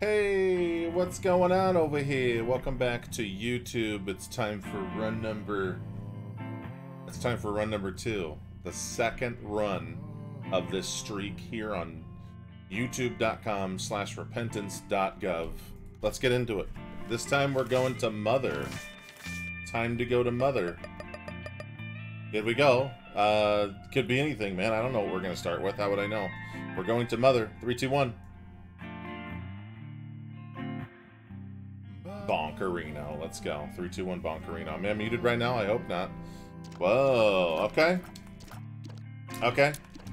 Hey, what's going on over here? Welcome back to YouTube. It's time for run number... It's time for run number two. The second run of this streak here on youtube.com slash repentance.gov. Let's get into it. This time we're going to Mother. Time to go to Mother. Here we go. Uh, could be anything, man. I don't know what we're going to start with. How would I know? We're going to Mother. Three, two, one. Bonkerino. Let's go. 3, 2, 1 Bonkerino. Am I muted right now? I hope not. Whoa. Okay. Okay.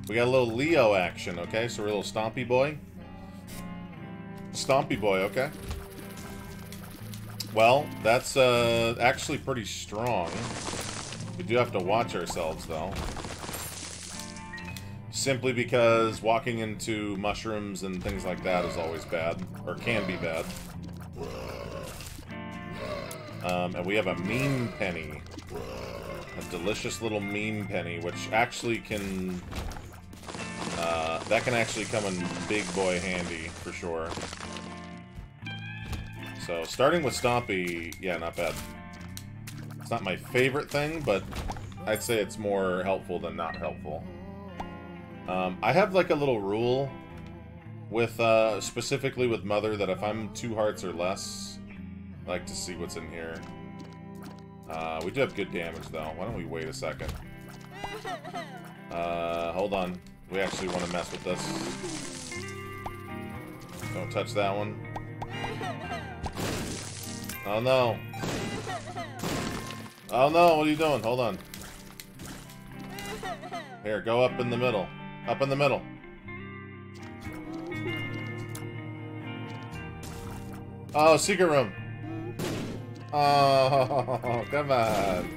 We got a little Leo action, okay? So we're a little Stompy Boy. Stompy Boy, okay. Well, that's uh, actually pretty strong. We do have to watch ourselves, though. Simply because walking into mushrooms and things like that is always bad. Or can be bad. Um, and we have a meme penny. A delicious little meme penny, which actually can... Uh, that can actually come in big boy handy, for sure. So, starting with Stompy, yeah, not bad. It's not my favorite thing, but I'd say it's more helpful than not helpful. Um, I have like a little rule with, uh, specifically with Mother, that if I'm two hearts or less, Like to see what's in here. Uh, we do have good damage, though. Why don't we wait a second? Uh, hold on. We actually want to mess with this. Don't touch that one. Oh, no. Oh, no. What are you doing? Hold on. Here, go up in the middle. Up in the middle. Oh, secret room. Oh, come on.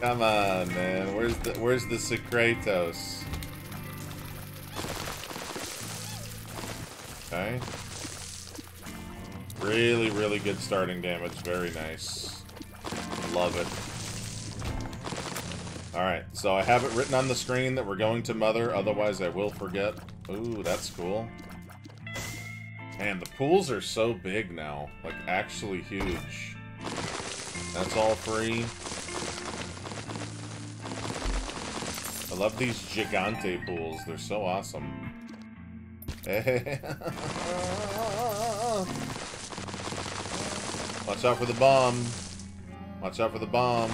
Come on, man. Where's the where's the Secretos? Okay. Really, really good starting damage. Very nice. Love it. Alright, so I have it written on the screen that we're going to Mother, otherwise I will forget. Ooh, that's cool. Man, the pools are so big now. Like, actually huge. That's all free. I love these Gigante pools. They're so awesome. Watch out for the bomb. Watch out for the bomb.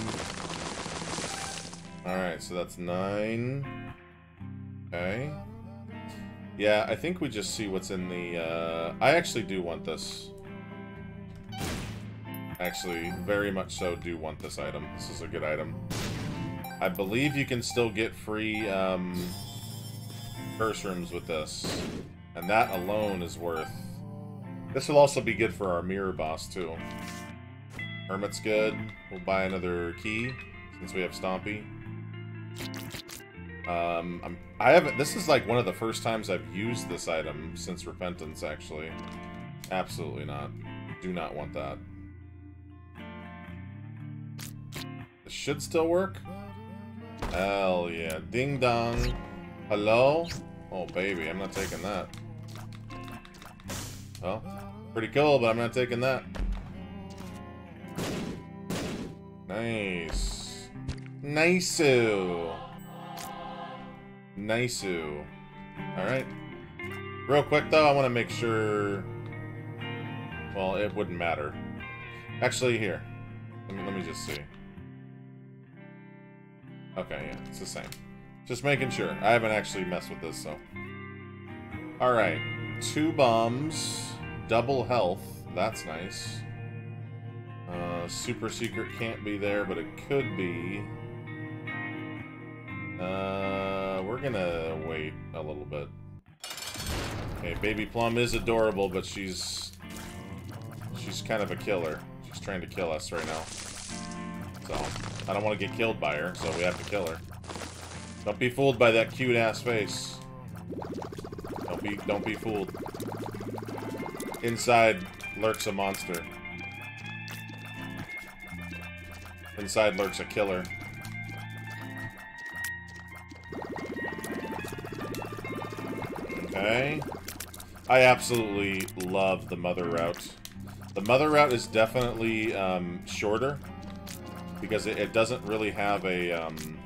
Alright, so that's nine. Okay. Yeah, I think we just see what's in the, uh... I actually do want this. Actually, very much so do want this item. This is a good item. I believe you can still get free, um... Curse rooms with this. And that alone is worth... This will also be good for our mirror boss, too. Hermit's good. We'll buy another key, since we have Stompy. Um, I'm, I haven't, this is like one of the first times I've used this item since Repentance, actually. Absolutely not. Do not want that. This should still work. Hell yeah. Ding dong. Hello? Oh, baby, I'm not taking that. Well, pretty cool, but I'm not taking that. Nice. Nice. Nice-oo. Alright. Real quick, though, I want to make sure... Well, it wouldn't matter. Actually, here. Let me, let me just see. Okay, yeah, it's the same. Just making sure. I haven't actually messed with this, so... Alright. Two bombs. Double health. That's nice. Uh, super secret can't be there, but it could be. Uh, we're gonna wait a little bit. Okay, Baby Plum is adorable, but she's... She's kind of a killer. She's trying to kill us right now. So, I don't want to get killed by her, so we have to kill her. Don't be fooled by that cute-ass face. Don't be, don't be fooled. Inside lurks a monster. Inside lurks a killer. Okay. I absolutely love the mother route. The mother route is definitely um, shorter because it, it, doesn't really have a. Um...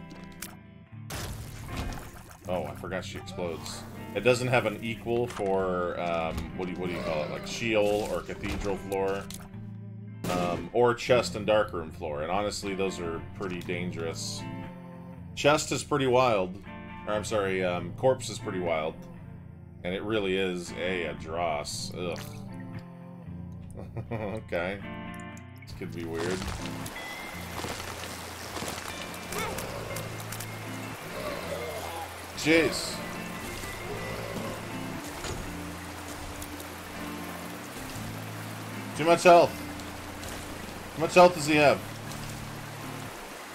Oh, I forgot she explodes. It doesn't have an equal for um, what do you what do you call it, like Sheol or Cathedral floor, um, or Chest and Darkroom floor. And honestly, those are pretty dangerous. Chest is pretty wild, or I'm sorry, um, Corpse is pretty wild, and it really is a, a dross. Ugh. okay, this could be weird. Jeez. Too much health. How much health does he have?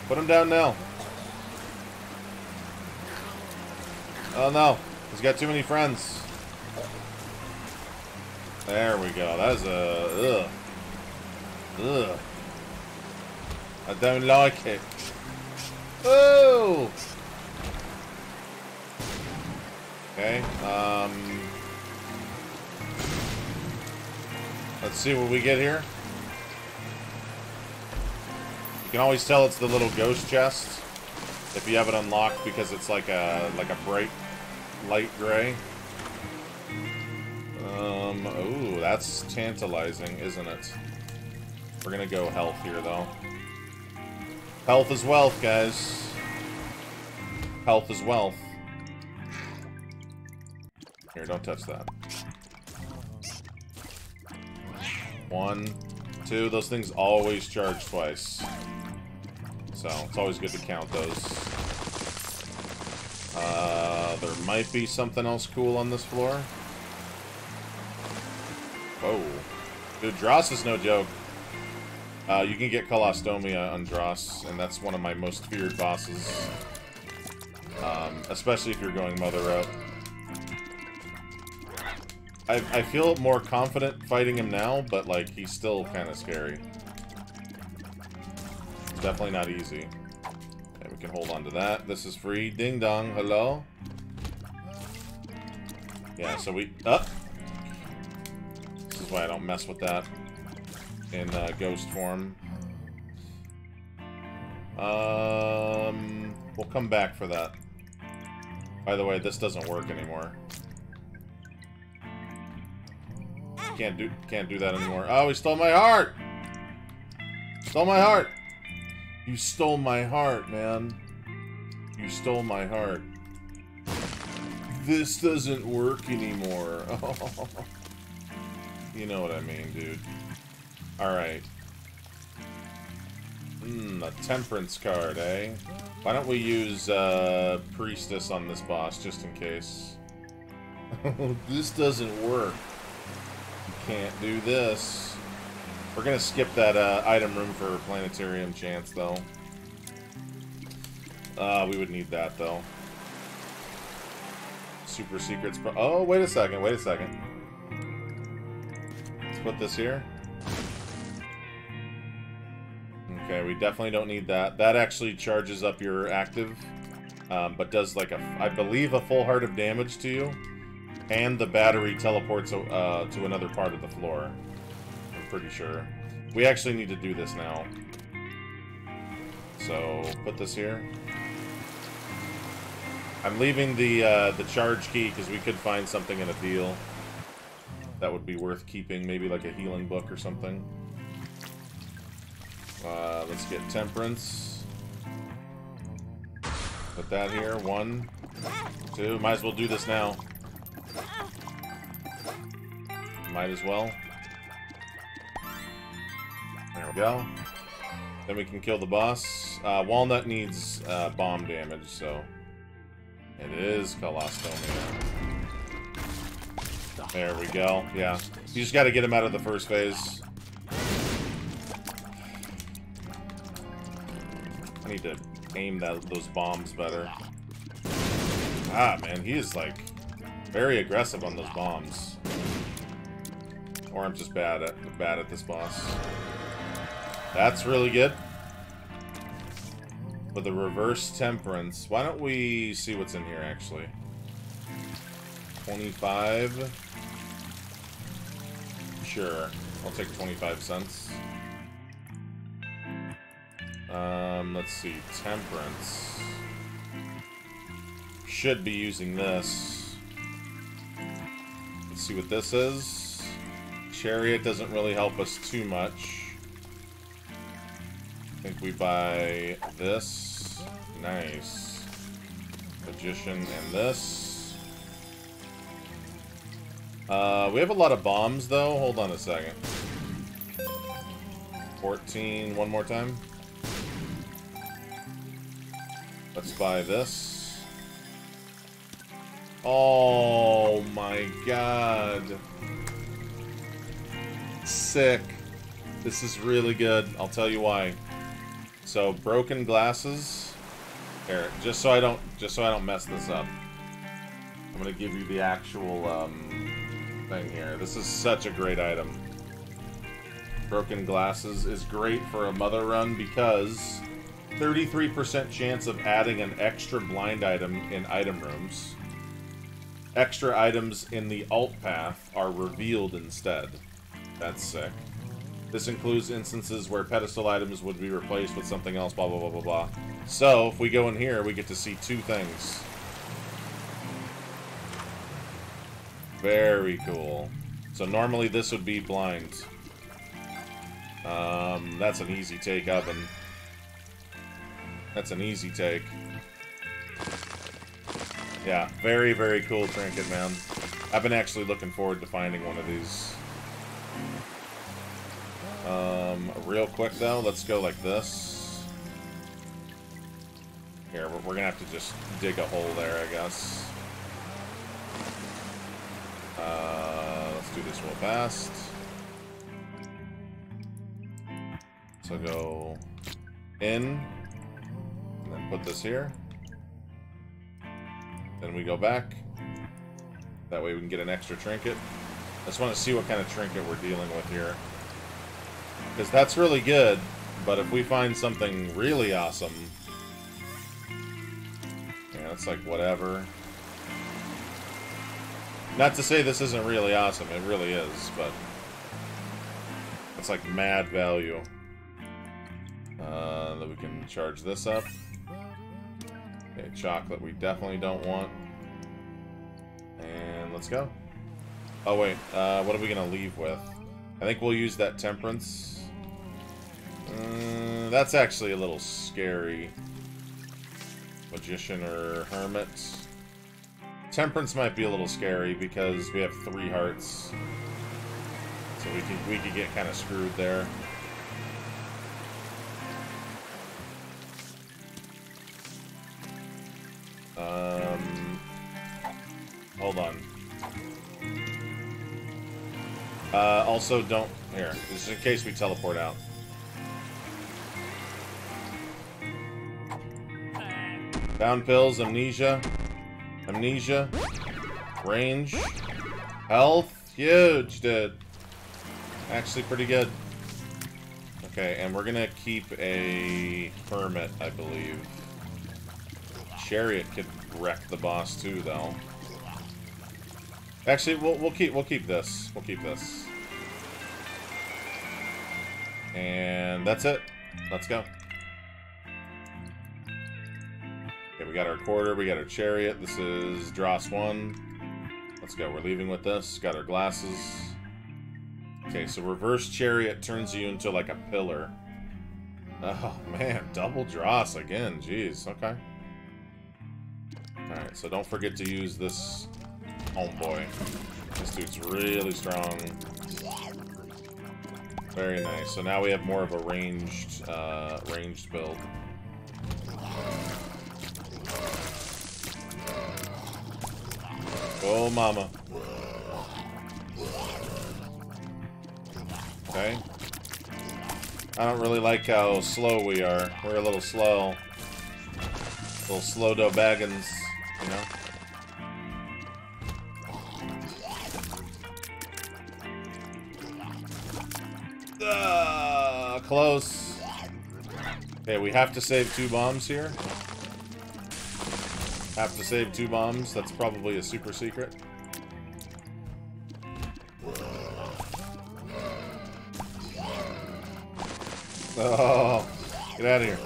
Put him down now. Oh no. He's got too many friends. There we go. That's a... Ugh. Ugh. I don't like it. Oh! Okay, um... Let's see what we get here. You can always tell it's the little ghost chest if you have it unlocked because it's like a like a bright light gray. Um, ooh, that's tantalizing, isn't it? We're gonna go health here, though. Health is wealth, guys. Health is wealth. Here, don't touch that. One, two. Those things always charge twice. So, it's always good to count those. Uh, there might be something else cool on this floor. Whoa. Dude, Dross is no joke. Uh, you can get Colostomia on Dross, and that's one of my most feared bosses. Um, especially if you're going Mother route. I, I feel more confident fighting him now, but, like, he's still kind of scary. It's definitely not easy. Can hold on to that. This is free. Ding dong. Hello? Yeah, so we... Up! This is why I don't mess with that in uh, ghost form. Um, we'll come back for that. By the way, this doesn't work anymore. Can't do can't do that anymore. Oh, he stole my heart! Stole my heart! You stole my heart, man. You stole my heart. This doesn't work anymore. you know what I mean, dude. Alright. Hmm, a temperance card, eh? Why don't we use uh, Priestess on this boss, just in case? this doesn't work You can't do this. We're gonna skip that uh, item room for planetarium chance, though. Uh, we would need that, though. Super secrets. Oh, wait a second. Wait a second. Let's put this here. Okay, we definitely don't need that. That actually charges up your active, um, but does like a, I believe, a full heart of damage to you. And the battery teleports uh, to another part of the floor. Pretty sure. We actually need to do this now. So, put this here. I'm leaving the uh, the charge key because we could find something in a deal that would be worth keeping. Maybe like a healing book or something. Uh, let's get temperance. Put that here. One, two. Might as well do this now. Might as well. There we go. Then we can kill the boss. Uh, Walnut needs uh, bomb damage, so... It is Colostomia. There we go. Yeah. You just gotta get him out of the first phase. I need to aim that those bombs better. Ah, man, he is, like, very aggressive on those bombs. Or I'm just bad at bad at this boss. That's really good. With the reverse temperance. Why don't we see what's in here actually? 25. Sure. I'll take 25 cents. Um, let's see. Temperance. Should be using this. Let's see what this is. Chariot doesn't really help us too much. I think we buy this. Nice. Magician and this. Uh, we have a lot of bombs, though. Hold on a second. 14, one more time. Let's buy this. Oh my god. Sick. This is really good. I'll tell you why. So, broken glasses. Here, just so I don't just so I don't mess this up. I'm gonna give you the actual um, thing here. This is such a great item. Broken glasses is great for a mother run because 33% chance of adding an extra blind item in item rooms. Extra items in the alt path are revealed instead. That's sick. This includes instances where pedestal items would be replaced with something else, blah, blah, blah, blah, blah. So, if we go in here, we get to see two things. Very cool. So normally this would be blind. Um, that's an easy take oven. That's an easy take. Yeah, very, very cool trinket, man. I've been actually looking forward to finding one of these. Um, real quick, though, let's go like this. Here, we're, we're gonna have to just dig a hole there, I guess. Uh, let's do this real fast. So go in, and then put this here. Then we go back. That way we can get an extra trinket. I just want to see what kind of trinket we're dealing with here. Because that's really good, but if we find something really awesome... Yeah, it's like whatever. Not to say this isn't really awesome, it really is, but... It's like mad value. Uh, then we can charge this up. Okay, chocolate we definitely don't want. And let's go. Oh wait, uh, what are we gonna leave with? I think we'll use that temperance. Uh, that's actually a little scary. Magician or hermit. Temperance might be a little scary because we have three hearts. So we could we could get kind of screwed there. Um, hold on. Uh, also, don't... Here, just in case we teleport out. Down pills, amnesia. Amnesia. Range. Health. Huge, dude. Actually pretty good. Okay, and we're gonna keep a hermit, I believe. Chariot could wreck the boss too, though. Actually, we'll we'll keep we'll keep this. We'll keep this. And that's it. Let's go. We got our quarter, we got our chariot. This is Dross 1. Let's go. We're leaving with this. Got our glasses. Okay, so reverse chariot turns you into like a pillar. Oh, man. Double Dross again. Jeez. Okay. Alright, so don't forget to use this homeboy. This dude's really strong. Very nice. So now we have more of a ranged, uh, ranged build. Oh, mama. Okay. I don't really like how slow we are. We're a little slow. Little slow dough baggins, you know? Ah, close. Okay, we have to save two bombs here. Have to save two bombs. That's probably a super secret. Oh, get out of here.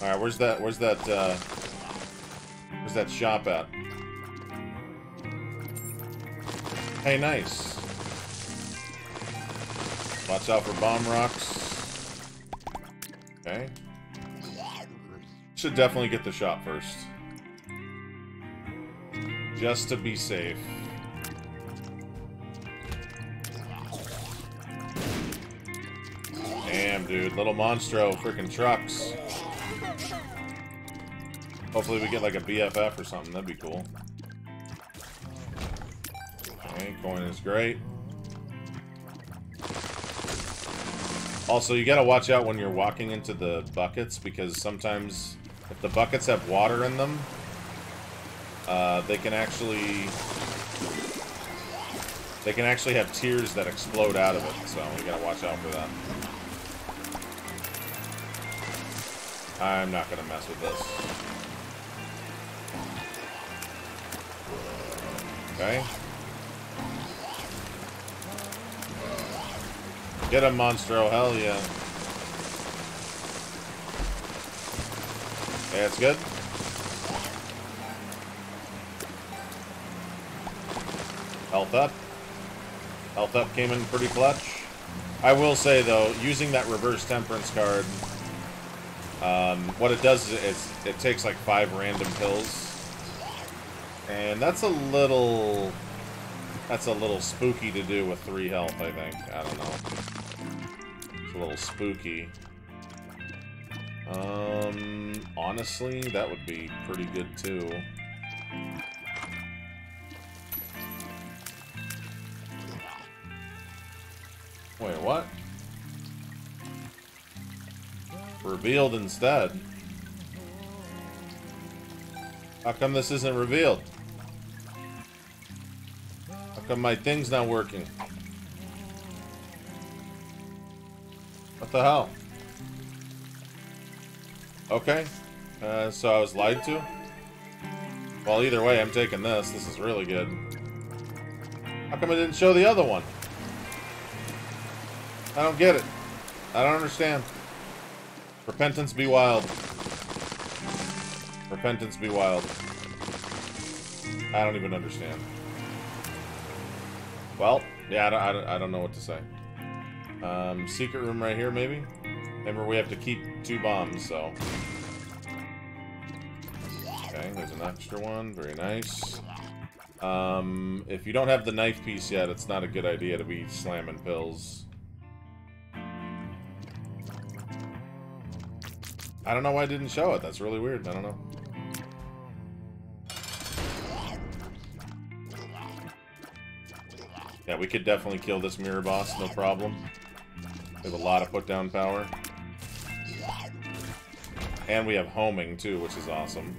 All right, where's that? Where's that? Uh, where's that shop at? Hey, nice. Watch out for bomb rocks. Okay. Should definitely get the shop first. Just to be safe. Damn, dude. Little Monstro, freaking trucks. Hopefully we get like a BFF or something. That'd be cool. Okay, coin is great. Also, you gotta watch out when you're walking into the buckets because sometimes if the buckets have water in them, uh, they can actually they can actually have tears that explode out of it, so we gotta watch out for that. I'm not gonna mess with this. Okay. Get a Monstro, hell yeah. It's good. Health up. Health up came in pretty clutch. I will say, though, using that reverse temperance card, um, what it does is it takes like five random pills. And that's a little... That's a little spooky to do with three health, I think. I don't know. It's a little spooky. Um, honestly, that would be pretty good too. Wait, what? Revealed instead. How come this isn't revealed? How come my thing's not working? What the hell? Okay. Uh, so I was lied to? Well, either way, I'm taking this. This is really good. How come I didn't show the other one? I don't get it. I don't understand. Repentance be wild. Repentance be wild. I don't even understand. Well, yeah, I don't, I don't, know what to say. Um, secret room right here, maybe? Remember, we have to keep two bombs, so... Okay, there's an extra one. Very nice. Um, if you don't have the knife piece yet, it's not a good idea to be slamming pills. I don't know why I didn't show it. That's really weird. I don't know. Yeah, we could definitely kill this mirror boss, no problem. We have a lot of put down power. And we have homing, too, which is awesome.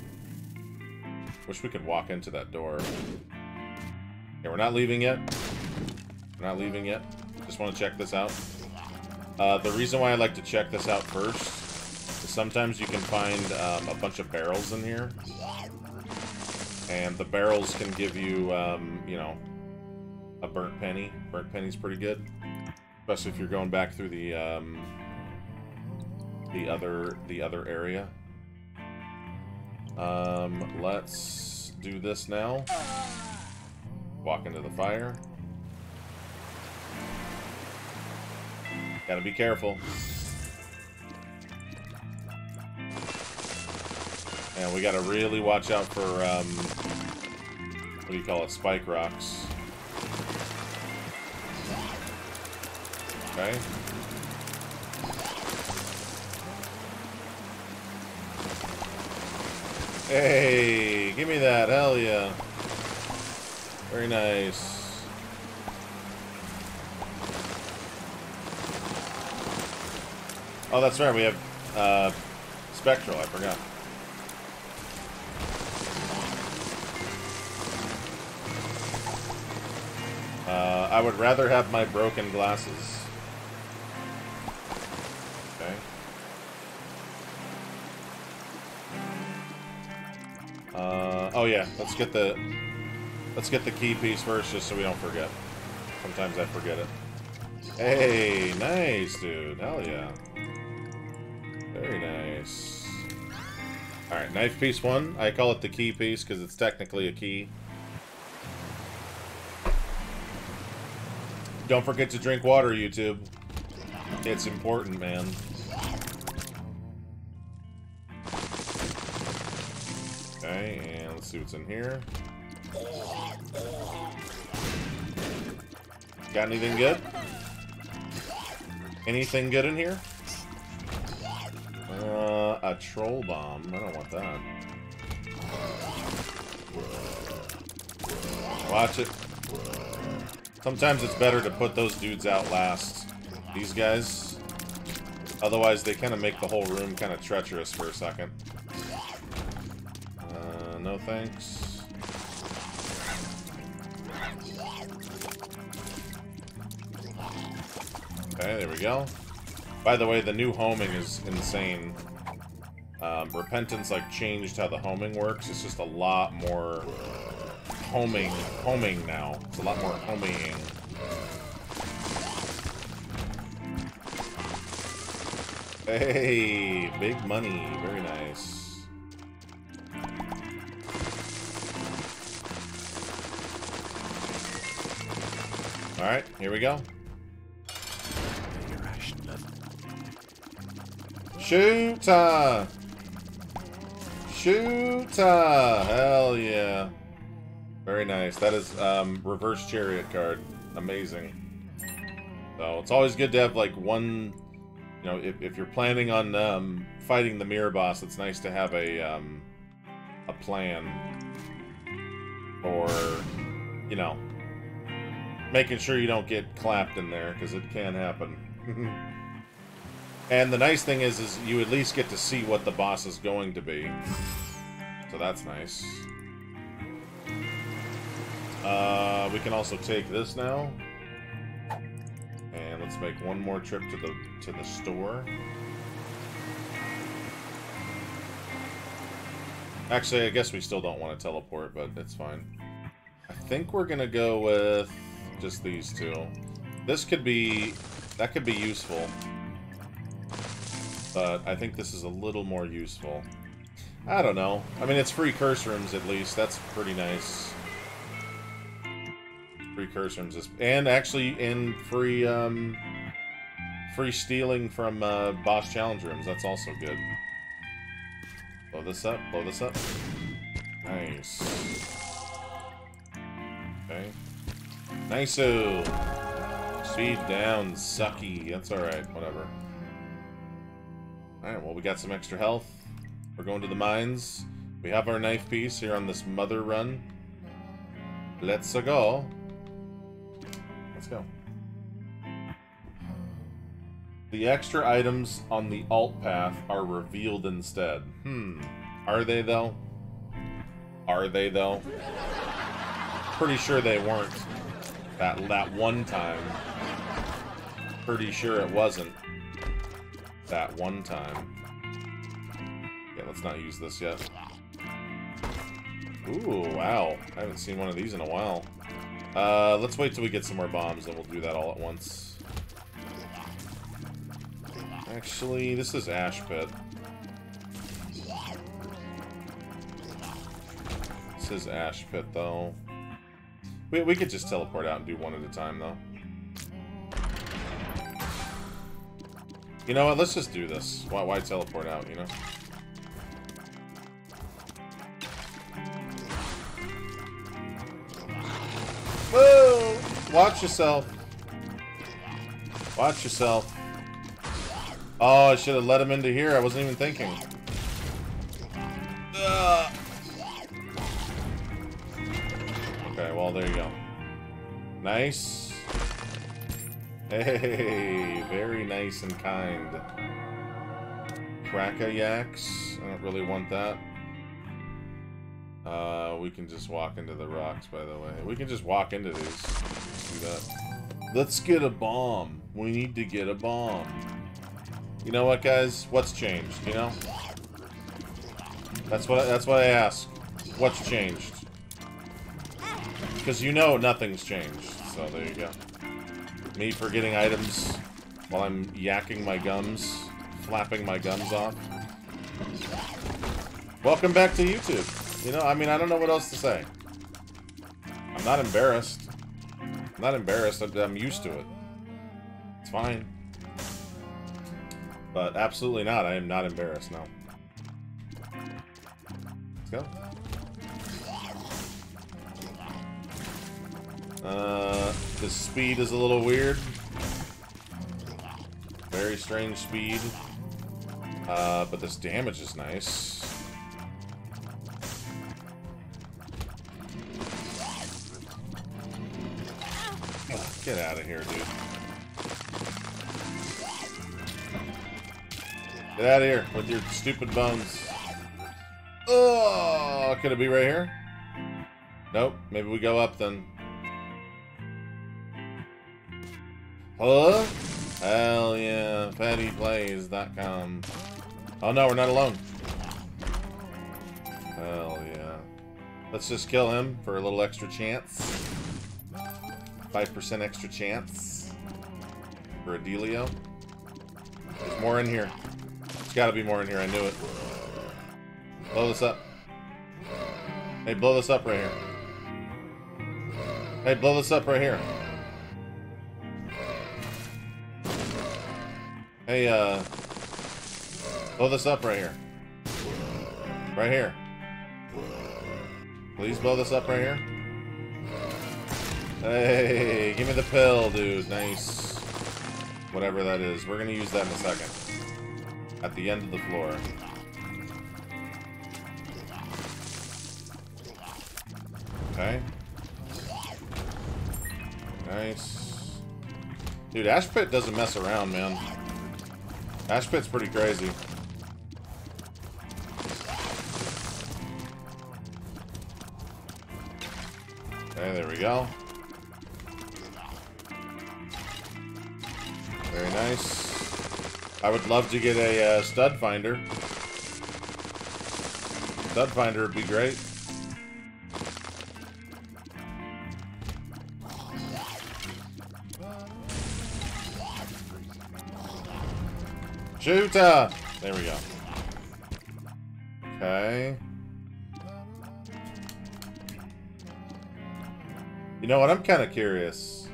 Wish we could walk into that door. Okay, we're not leaving yet. We're not leaving yet. Just want to check this out. Uh, the reason why I like to check this out first is sometimes you can find um, a bunch of barrels in here. And the barrels can give you, um, you know, a burnt penny. Burnt penny's pretty good. Especially if you're going back through the, um, the other, the other area. Um, let's do this now. Walk into the fire. Gotta be careful. And we gotta really watch out for, um, what do you call it, spike rocks. Okay. Hey, give me that, hell yeah. Very nice. Oh, that's right, we have, uh, Spectral, I forgot. Uh, I would rather have my broken glasses. Oh yeah, let's get the let's get the key piece first, just so we don't forget. Sometimes I forget it. Hey, nice, dude. Hell yeah. Very nice. Alright, knife piece one. I call it the key piece because it's technically a key. Don't forget to drink water, YouTube. It's important, man. Okay, see what's in here. Got anything good? Anything good in here? Uh, a troll bomb. I don't want that. Watch it. Sometimes it's better to put those dudes out last. These guys. Otherwise, they kind of make the whole room kind of treacherous for a second. Thanks. Okay, there we go. By the way, the new homing is insane. Um, Repentance, like, changed how the homing works. It's just a lot more homing, homing now. It's a lot more homing. Hey, big money. Very nice. Alright, here we go. Shooter! Shooter! Hell yeah. Very nice. That is um, reverse chariot card. Amazing. So it's always good to have like one, you know, if, if you're planning on um, fighting the mirror boss, it's nice to have a um, a plan or, you know, making sure you don't get clapped in there because it can happen. And the nice thing is, is you at least get to see what the boss is going to be. So that's nice. Uh, we can also take this now. And let's make one more trip to the to the store. Actually, I guess we still don't want to teleport, but it's fine. I think we're gonna go with just these two. This could be... That could be useful but I think this is a little more useful. I don't know. I mean, it's free curse rooms at least. That's pretty nice. Free curse rooms. Is, and actually in free, um, free stealing from uh, boss challenge rooms. That's also good. Blow this up. Blow this up. Nice. Okay. Nice-o. Speed down, sucky. That's alright. Whatever. Alright, well, we got some extra health. We're going to the mines. We have our knife piece here on this mother run. Let's go. Let's go. The extra items on the alt path are revealed instead. Hmm. Are they, though? Are they, though? Pretty sure they weren't. That, that one time. Pretty sure it wasn't that one time. Yeah, let's not use this yet. Ooh, wow. I haven't seen one of these in a while. Uh, let's wait till we get some more bombs, and we'll do that all at once. Actually, this is Ash Pit. This is Ash Pit, though. We, we could just teleport out and do one at a time, though. You know what? Let's just do this. Why, why teleport out, you know? Whoa! Watch yourself. Watch yourself. Oh, I should have let him into here. I wasn't even thinking. Ugh. Okay, well, there you go. Nice. Hey, very nice and kind. Cracka-yaks. I don't really want that. Uh, we can just walk into the rocks, by the way. We can just walk into these. Let's do that. Let's get a bomb. We need to get a bomb. You know what, guys? What's changed, you know? That's what, that's what I ask. What's changed? Because you know nothing's changed, so there you go. Me forgetting items while I'm yakking my gums, flapping my gums off. Welcome back to YouTube. You know, I mean, I don't know what else to say. I'm not embarrassed. I'm not embarrassed. I'm used to it. It's fine. But absolutely not. I am not embarrassed, no. Let's go. Uh, the speed is a little weird. Very strange speed. Uh, but this damage is nice. get out of here, dude. Get out of here with your stupid bones. Oh, could it be right here? Nope. Maybe we go up then. Huh? Hell yeah. FattyPlays.com. Oh no, we're not alone. Hell yeah. Let's just kill him for a little extra chance. 5% extra chance for a Delio. There's more in here. There's gotta be more in here, I knew it. Blow this up. Hey, blow this up right here. Hey, blow this up right here. Hey, uh... Blow this up right here. Right here. Please blow this up right here. Hey, give me the pill, dude. Nice. Whatever that is. We're gonna use that in a second. At the end of the floor. Okay. Nice. Dude, Ash Pit doesn't mess around, man. Ash Pit's pretty crazy. Okay, there we go. Very nice. I would love to get a uh, stud finder. Stud finder would be great. Shooter! There we go. Okay. You know what? I'm kind of curious.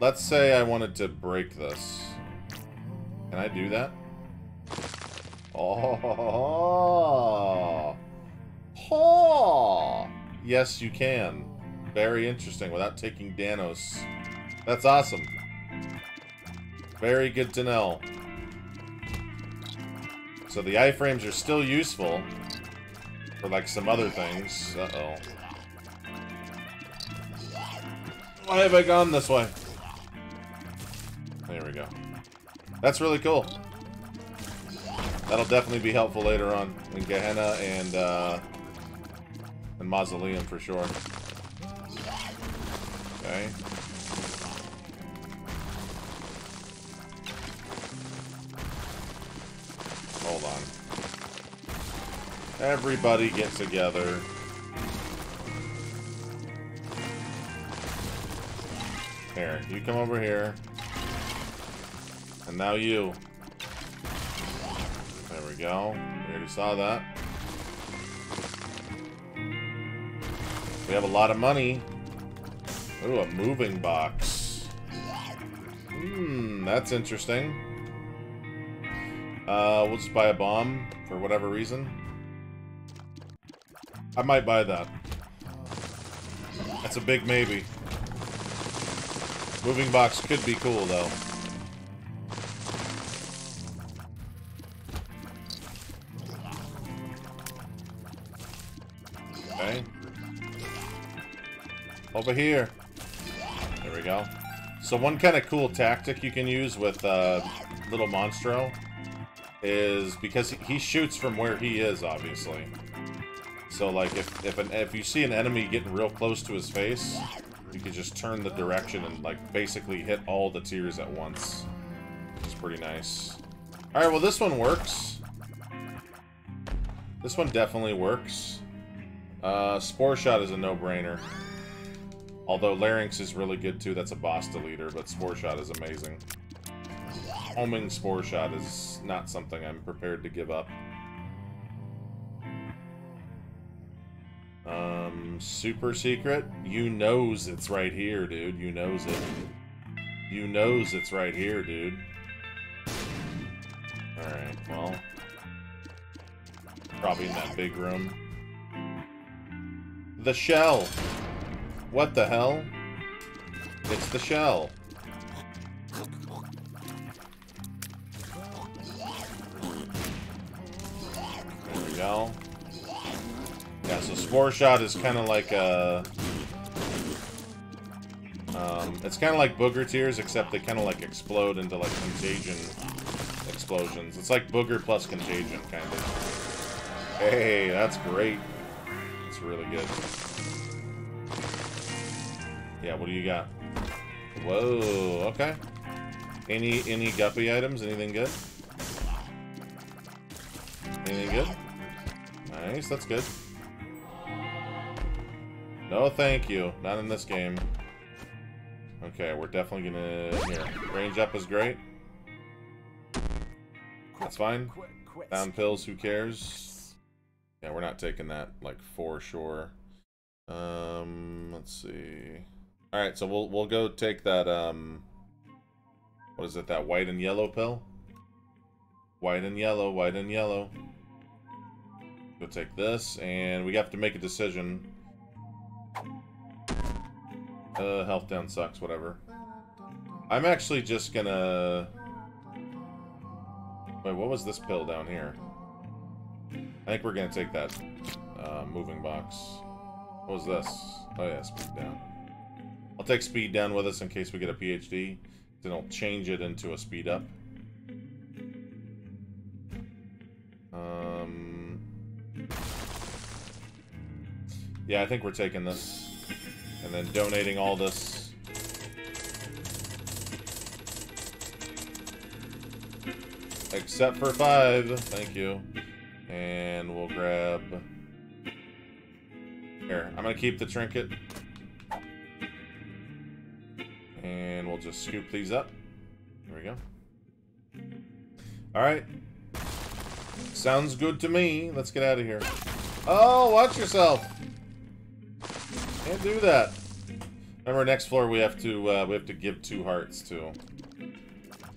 Let's say I wanted to break this. Can I do that? Oh. Oh. Yes, you can. Very interesting, without taking Danos. That's awesome. Very good to know. So the iframes are still useful for like some other things. Uh-oh. Why have I gone this way? There we go. That's really cool. That'll definitely be helpful later on in Gehenna and uh, and Mausoleum for sure. Okay. Everybody get together. Here, you come over here. And now you. There we go. We already saw that. We have a lot of money. Ooh, a moving box. Hmm, that's interesting. Uh, we'll just buy a bomb for whatever reason. I might buy that. That's a big maybe. Moving box could be cool, though. Okay. Over here. There we go. So one kind of cool tactic you can use with uh, Little Monstro is because he shoots from where he is, obviously. So, like, if if, an, if you see an enemy getting real close to his face, you can just turn the direction and, like, basically hit all the tears at once. Is pretty nice. Alright, well, this one works. This one definitely works. Uh, Spore Shot is a no-brainer. Although Larynx is really good too, that's a boss deleter, but Spore Shot is amazing. Homing Spore Shot is not something I'm prepared to give up. Um, super secret? You knows it's right here, dude. You knows it. You knows it's right here, dude. Alright, well. Probably in that big room. The shell! What the hell? It's the shell. Spore Shot is kind of like a... Um, it's kind of like Booger Tears, except they kind of like explode into like Contagion explosions. It's like Booger plus Contagion, kind of. Hey, that's great. It's really good. Yeah, what do you got? Whoa, okay. Any any guppy items? Anything good? Anything good? Nice, that's good. No, thank you. Not in this game. Okay, we're definitely gonna... Here. Range up is great. That's fine. Down pills, who cares? Yeah, we're not taking that, like, for sure. Um, let's see. All right, so we'll we'll go take that um what is it? That white and yellow pill? White and yellow, white and yellow. Go take this and we have to make a decision. Uh health down sucks, whatever. I'm actually just gonna Wait, what was this pill down here? I think we're gonna take that uh, moving box. What was this? Oh yeah, speed down. I'll take speed down with us in case we get a PhD. Then I'll change it into a speed up. Um, yeah, I think we're taking this. And then donating all this. Except for five. Thank you. And we'll grab... Here, I'm to keep the trinket. And we'll just scoop these up. There we go. Alright. Sounds good to me. Let's get out of here. Oh, watch yourself! Can't do that. Remember, next floor we have to uh, we have to give two hearts to.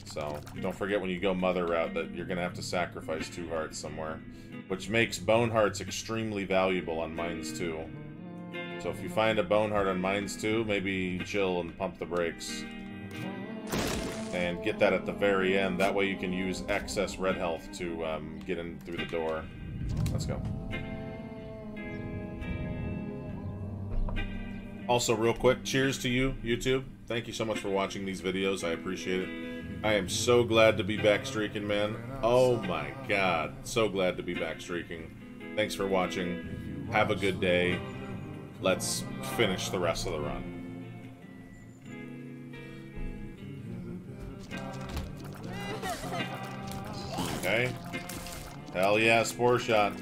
So don't forget when you go mother route that you're gonna have to sacrifice two hearts somewhere, which makes bone hearts extremely valuable on mines too. So if you find a bone heart on mines too, maybe chill and pump the brakes. And get that at the very end. That way you can use excess red health to um, get in through the door. Let's go. Also, real quick, cheers to you, YouTube. Thank you so much for watching these videos. I appreciate it. I am so glad to be back streaking, man. Oh my god. So glad to be back streaking. Thanks for watching. Have a good day let's finish the rest of the run. Okay. Hell yeah, Spore Shot.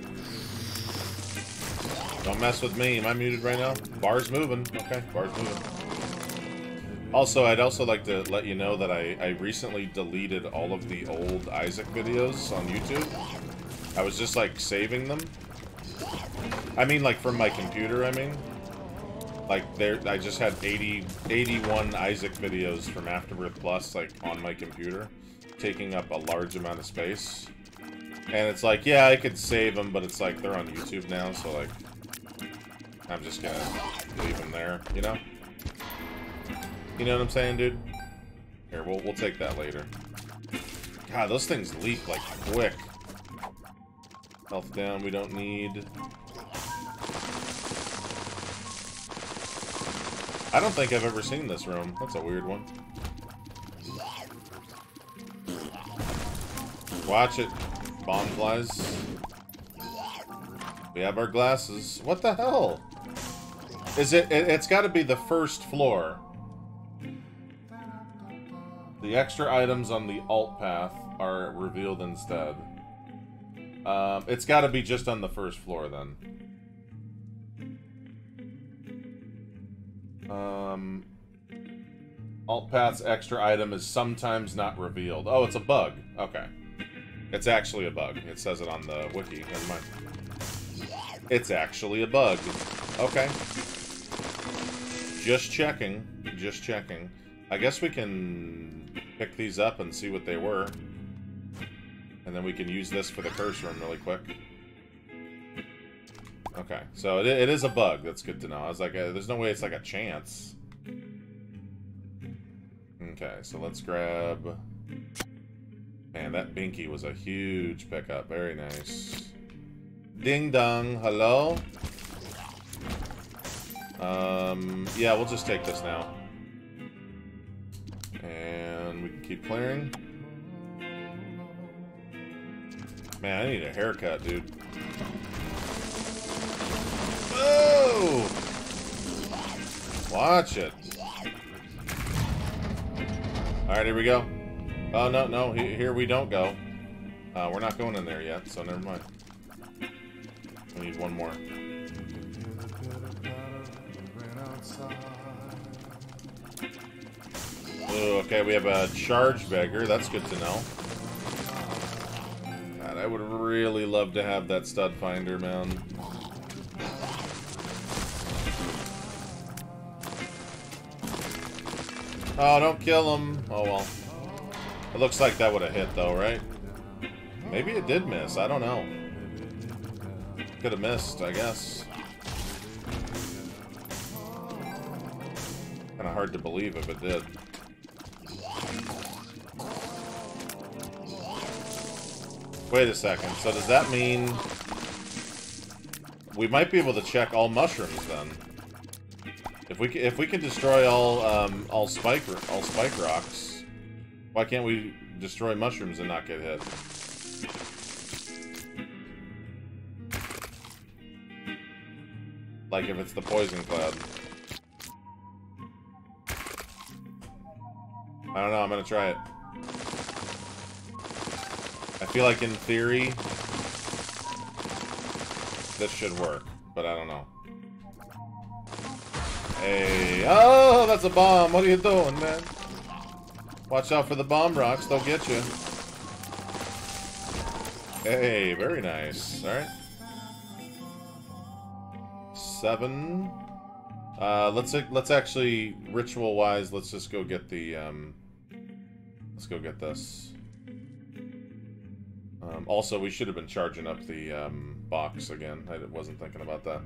Don't mess with me. Am I muted right now? Bar's moving. Okay, bar's moving. Also, I'd also like to let you know that I, I recently deleted all of the old Isaac videos on YouTube. I was just, like, saving them. I mean, like, from my computer, I mean. Like, there, I just had 80, 81 Isaac videos from Afterbirth Plus, like, on my computer, taking up a large amount of space. And it's like, yeah, I could save them, but it's like, they're on YouTube now, so, like, I'm just gonna leave them there, you know? You know what I'm saying, dude? Here, we'll, we'll take that later. God, those things leak, like, quick. Health down, we don't need... I don't think I've ever seen this room. That's a weird one. Watch it. Bomb flies. We have our glasses. What the hell? Is it, it has got to be the first floor. The extra items on the alt path are revealed instead. Um, it's got to be just on the first floor then. Um, alt path's extra item is sometimes not revealed. Oh, it's a bug. Okay. It's actually a bug. It says it on the wiki. Never mind. It's actually a bug. Okay. Just checking. Just checking. I guess we can pick these up and see what they were. And then we can use this for the curse room really quick. Okay, so it, it is a bug. That's good to know. I was like, there's no way it's like a chance. Okay, so let's grab... Man, that Binky was a huge pickup. Very nice. Ding dong, hello? Um, yeah, we'll just take this now. And we can keep clearing. Man, I need a haircut, dude. Oh! Watch it. Alright, here we go. Oh, no, no, here we don't go. Uh, we're not going in there yet, so never mind. We need one more. Ooh, okay, we have a charge beggar. That's good to know. God, I would really love to have that stud finder, man. Oh, don't kill him. Oh, well. It looks like that would have hit, though, right? Maybe it did miss. I don't know. Could have missed, I guess. Hard to believe if it did. Wait a second. So does that mean we might be able to check all mushrooms then? If we if we can destroy all um, all spike all spike rocks, why can't we destroy mushrooms and not get hit? Like if it's the poison cloud. I don't know, I'm gonna try it. I feel like in theory, this should work, but I don't know. Hey, oh, that's a bomb. What are you doing, man? Watch out for the bomb rocks. They'll get you. Hey, very nice. All right. Seven. Uh, let's let's actually ritual wise. Let's just go get the. Um, let's go get this. Um, also, we should have been charging up the um, box again. I wasn't thinking about that.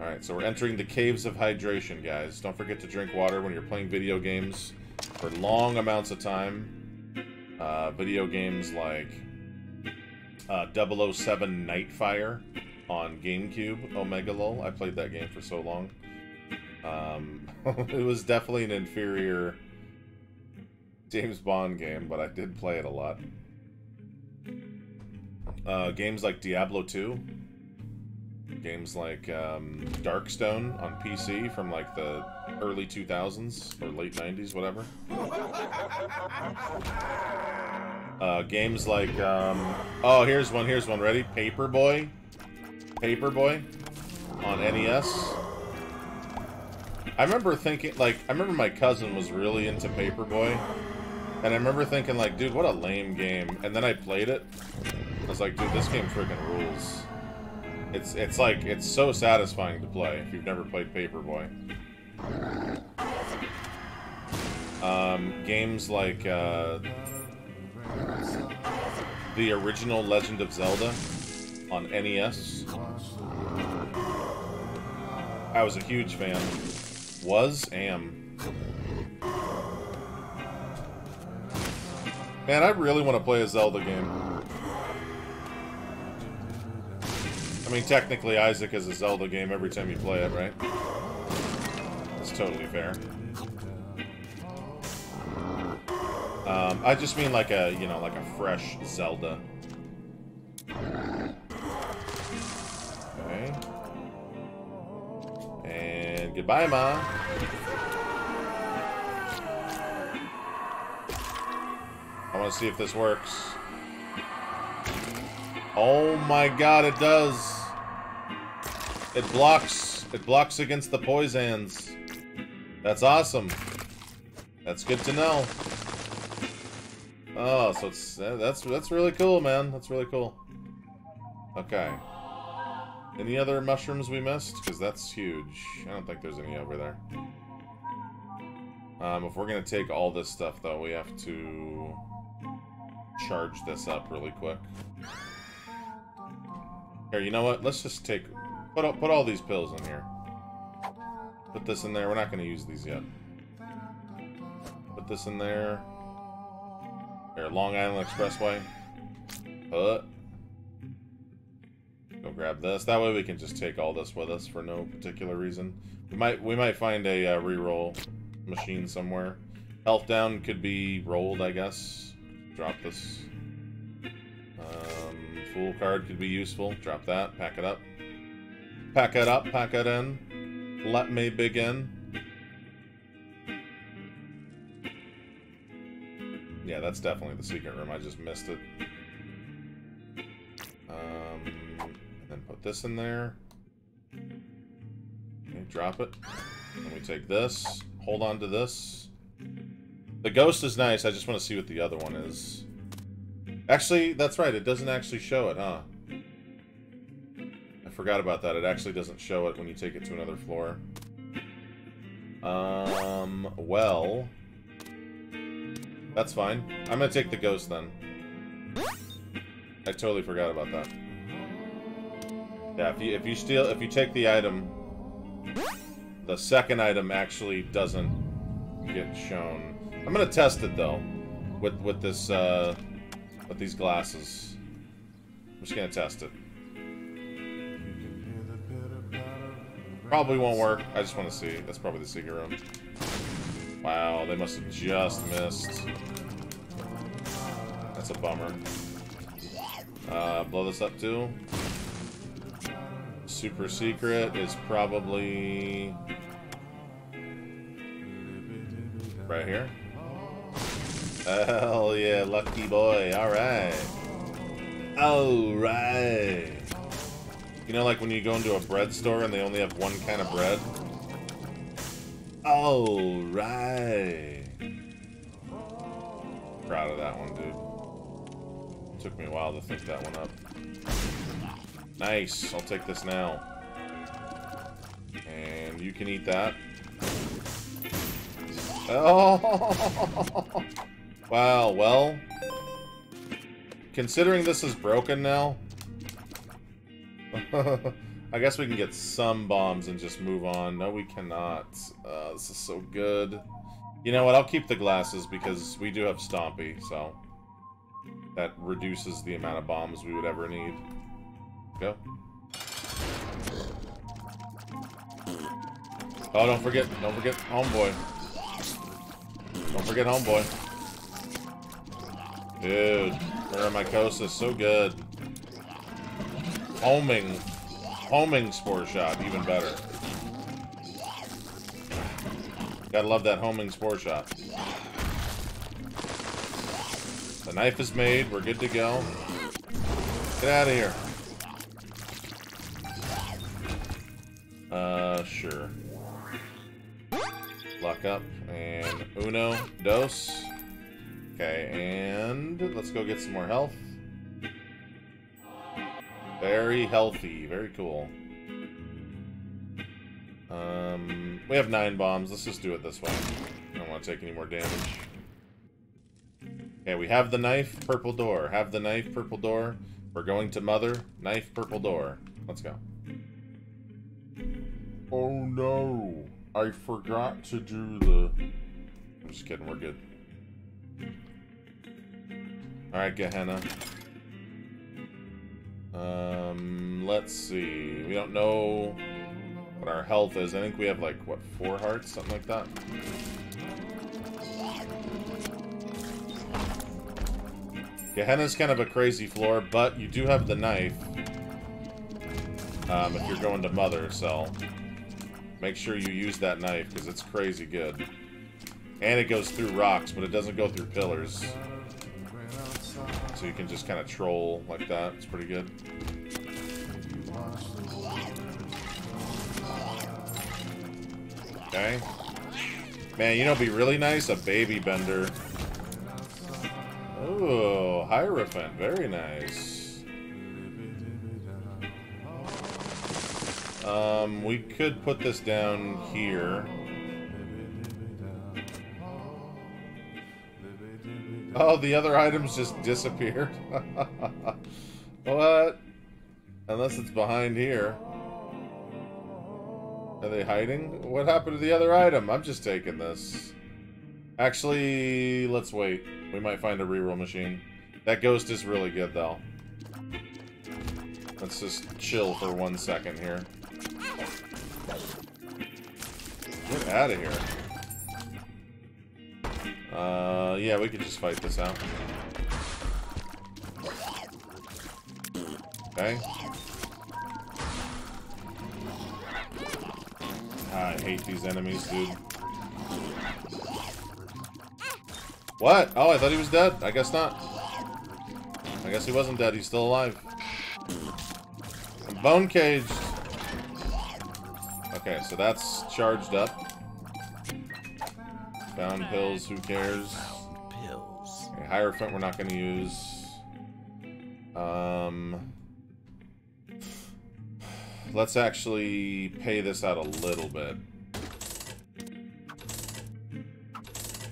Alright, so we're entering the Caves of Hydration, guys. Don't forget to drink water when you're playing video games for long amounts of time. Uh, video games like uh, 007 Nightfire on GameCube, Omega Lol. I played that game for so long. Um, it was definitely an inferior James Bond game, but I did play it a lot. Uh, games like Diablo 2 Games like um, Darkstone on PC from like the early 2000s or late 90s, whatever. Uh, games like, um, oh, here's one, here's one. Ready? Paperboy. Paperboy on NES. I remember thinking, like, I remember my cousin was really into Paperboy. And I remember thinking, like, dude, what a lame game. And then I played it. I was like, dude, this game freaking rules. It's it's like it's so satisfying to play if you've never played Paperboy. Um, games like uh, the original Legend of Zelda on NES. I was a huge fan. Was am. Man, I really want to play a Zelda game. I mean, technically, Isaac is a Zelda game every time you play it, right? That's totally fair. Um, I just mean like a, you know, like a fresh Zelda. Okay. And goodbye, Ma. I want to see if this works. Oh my god, it does. It blocks It blocks against the poisons. That's awesome. That's good to know. Oh, so it's that's that's really cool, man. That's really cool. Okay. Any other mushrooms we missed? Because that's huge. I don't think there's any over there. Um, if we're to take all this stuff, though, we have to charge this up really quick. Here, you know what? Let's just take... Put all, put all these pills in here. Put this in there. We're not going to use these yet. Put this in there. Here, Long Island Expressway. Put. Go grab this. That way we can just take all this with us for no particular reason. We might we might find a uh, reroll machine somewhere. Health down could be rolled, I guess. Drop this. Um, Fool card could be useful. Drop that. Pack it up. Pack it up. Pack it in. Let me begin. Yeah, that's definitely the secret room. I just missed it. Um, and then put this in there. Okay, drop it. And we take this. Hold on to this. The ghost is nice. I just want to see what the other one is. Actually, that's right. It doesn't actually show it, huh? I forgot about that. It actually doesn't show it when you take it to another floor. Um, well... That's fine. I'm gonna take the ghost then. I totally forgot about that. Yeah, if you if you steal if you take the item, the second item actually doesn't get shown. I'm gonna test it though, with with this uh, with these glasses. I'm just gonna test it. Probably won't work. I just want to see. That's probably the secret room. Wow, they must have just missed. That's a bummer. Uh, blow this up too. Super secret is probably... Right here. Hell yeah, lucky boy. Alright. Alright. You know like when you go into a bread store and they only have one kind of bread? All right. Proud of that one, dude. Took me a while to think that one up. Nice. I'll take this now. And you can eat that. Oh! Wow, well... Considering this is broken now... I guess we can get some bombs and just move on. No, we cannot. Uh, this is so good. You know what? I'll keep the glasses because we do have Stompy, so... That reduces the amount of bombs we would ever need. Go. Oh, don't forget. Don't forget Homeboy. Don't forget Homeboy. Dude, Mycosis, so good. Homing homing spore shot, even better. Gotta love that homing spore shot. The knife is made, we're good to go. Get out of here. Uh, sure. Lock up, and uno, dos. Okay, and let's go get some more health. Very healthy. Very cool. Um, we have nine bombs. Let's just do it this way. I don't want to take any more damage. Okay, we have the knife, purple door. Have the knife, purple door. We're going to mother, knife, purple door. Let's go. Oh no. I forgot to do the... I'm just kidding, we're good. Alright, Gehenna. Um, let's see. We don't know what our health is. I think we have like, what, four hearts? Something like that. Gehenna's kind of a crazy floor, but you do have the knife. Um, if you're going to Mother, so make sure you use that knife, because it's crazy good. And it goes through rocks, but it doesn't go through pillars so you can just kind of troll like that. It's pretty good. Okay. Man, you know be really nice? A baby bender. Oh, Hierophant. Very nice. Um, we could put this down here. Oh, the other items just disappeared. what? Unless it's behind here. Are they hiding? What happened to the other item? I'm just taking this. Actually, let's wait. We might find a reroll machine. That ghost is really good, though. Let's just chill for one second here. Get out of here. Uh, yeah, we could just fight this out. Okay. I hate these enemies, dude. What? Oh, I thought he was dead. I guess not. I guess he wasn't dead. He's still alive. I'm bone caged. Okay, so that's charged up. Pills, who cares? Pills. Okay, Hierophant we're not going to use. Um, let's actually pay this out a little bit.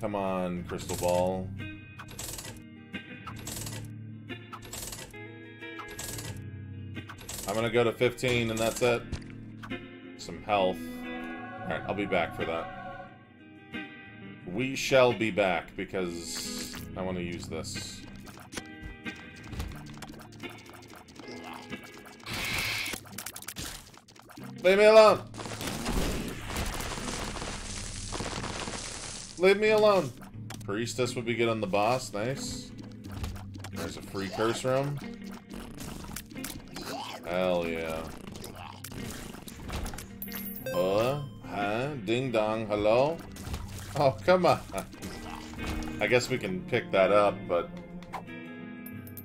Come on, Crystal Ball. I'm gonna go to 15 and that's it. Some health. Alright, I'll be back for that. We shall be back because I want to use this. Leave me alone! Leave me alone! Priestess would be good on the boss, nice. There's a free curse room. Hell yeah. Uh, huh? Ding dong, hello? Oh, come on. I guess we can pick that up, but...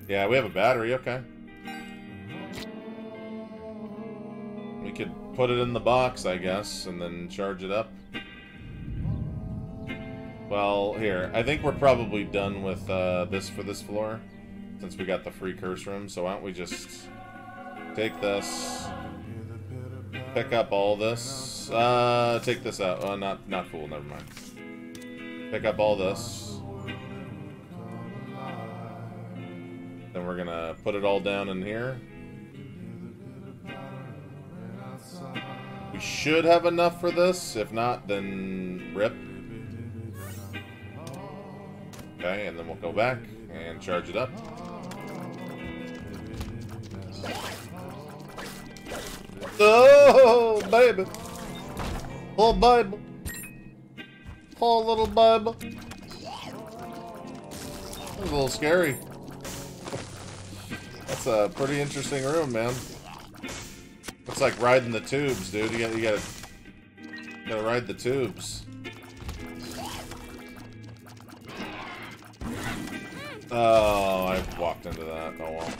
Yeah, we have a battery, okay. We could put it in the box, I guess, and then charge it up. Well, here, I think we're probably done with uh, this for this floor, since we got the free curse room, so why don't we just take this, pick up all this, uh, take this out, Oh, not, not fool, never mind. Pick up all this. Then we're gonna put it all down in here. We should have enough for this. If not, then rip. Okay, and then we'll go back and charge it up. Oh, baby. Oh, baby. Oh, little baby. That was a little scary. That's a pretty interesting room, man. It's like riding the tubes, dude. You gotta, you gotta, you gotta ride the tubes. Oh, I walked into that. Oh well.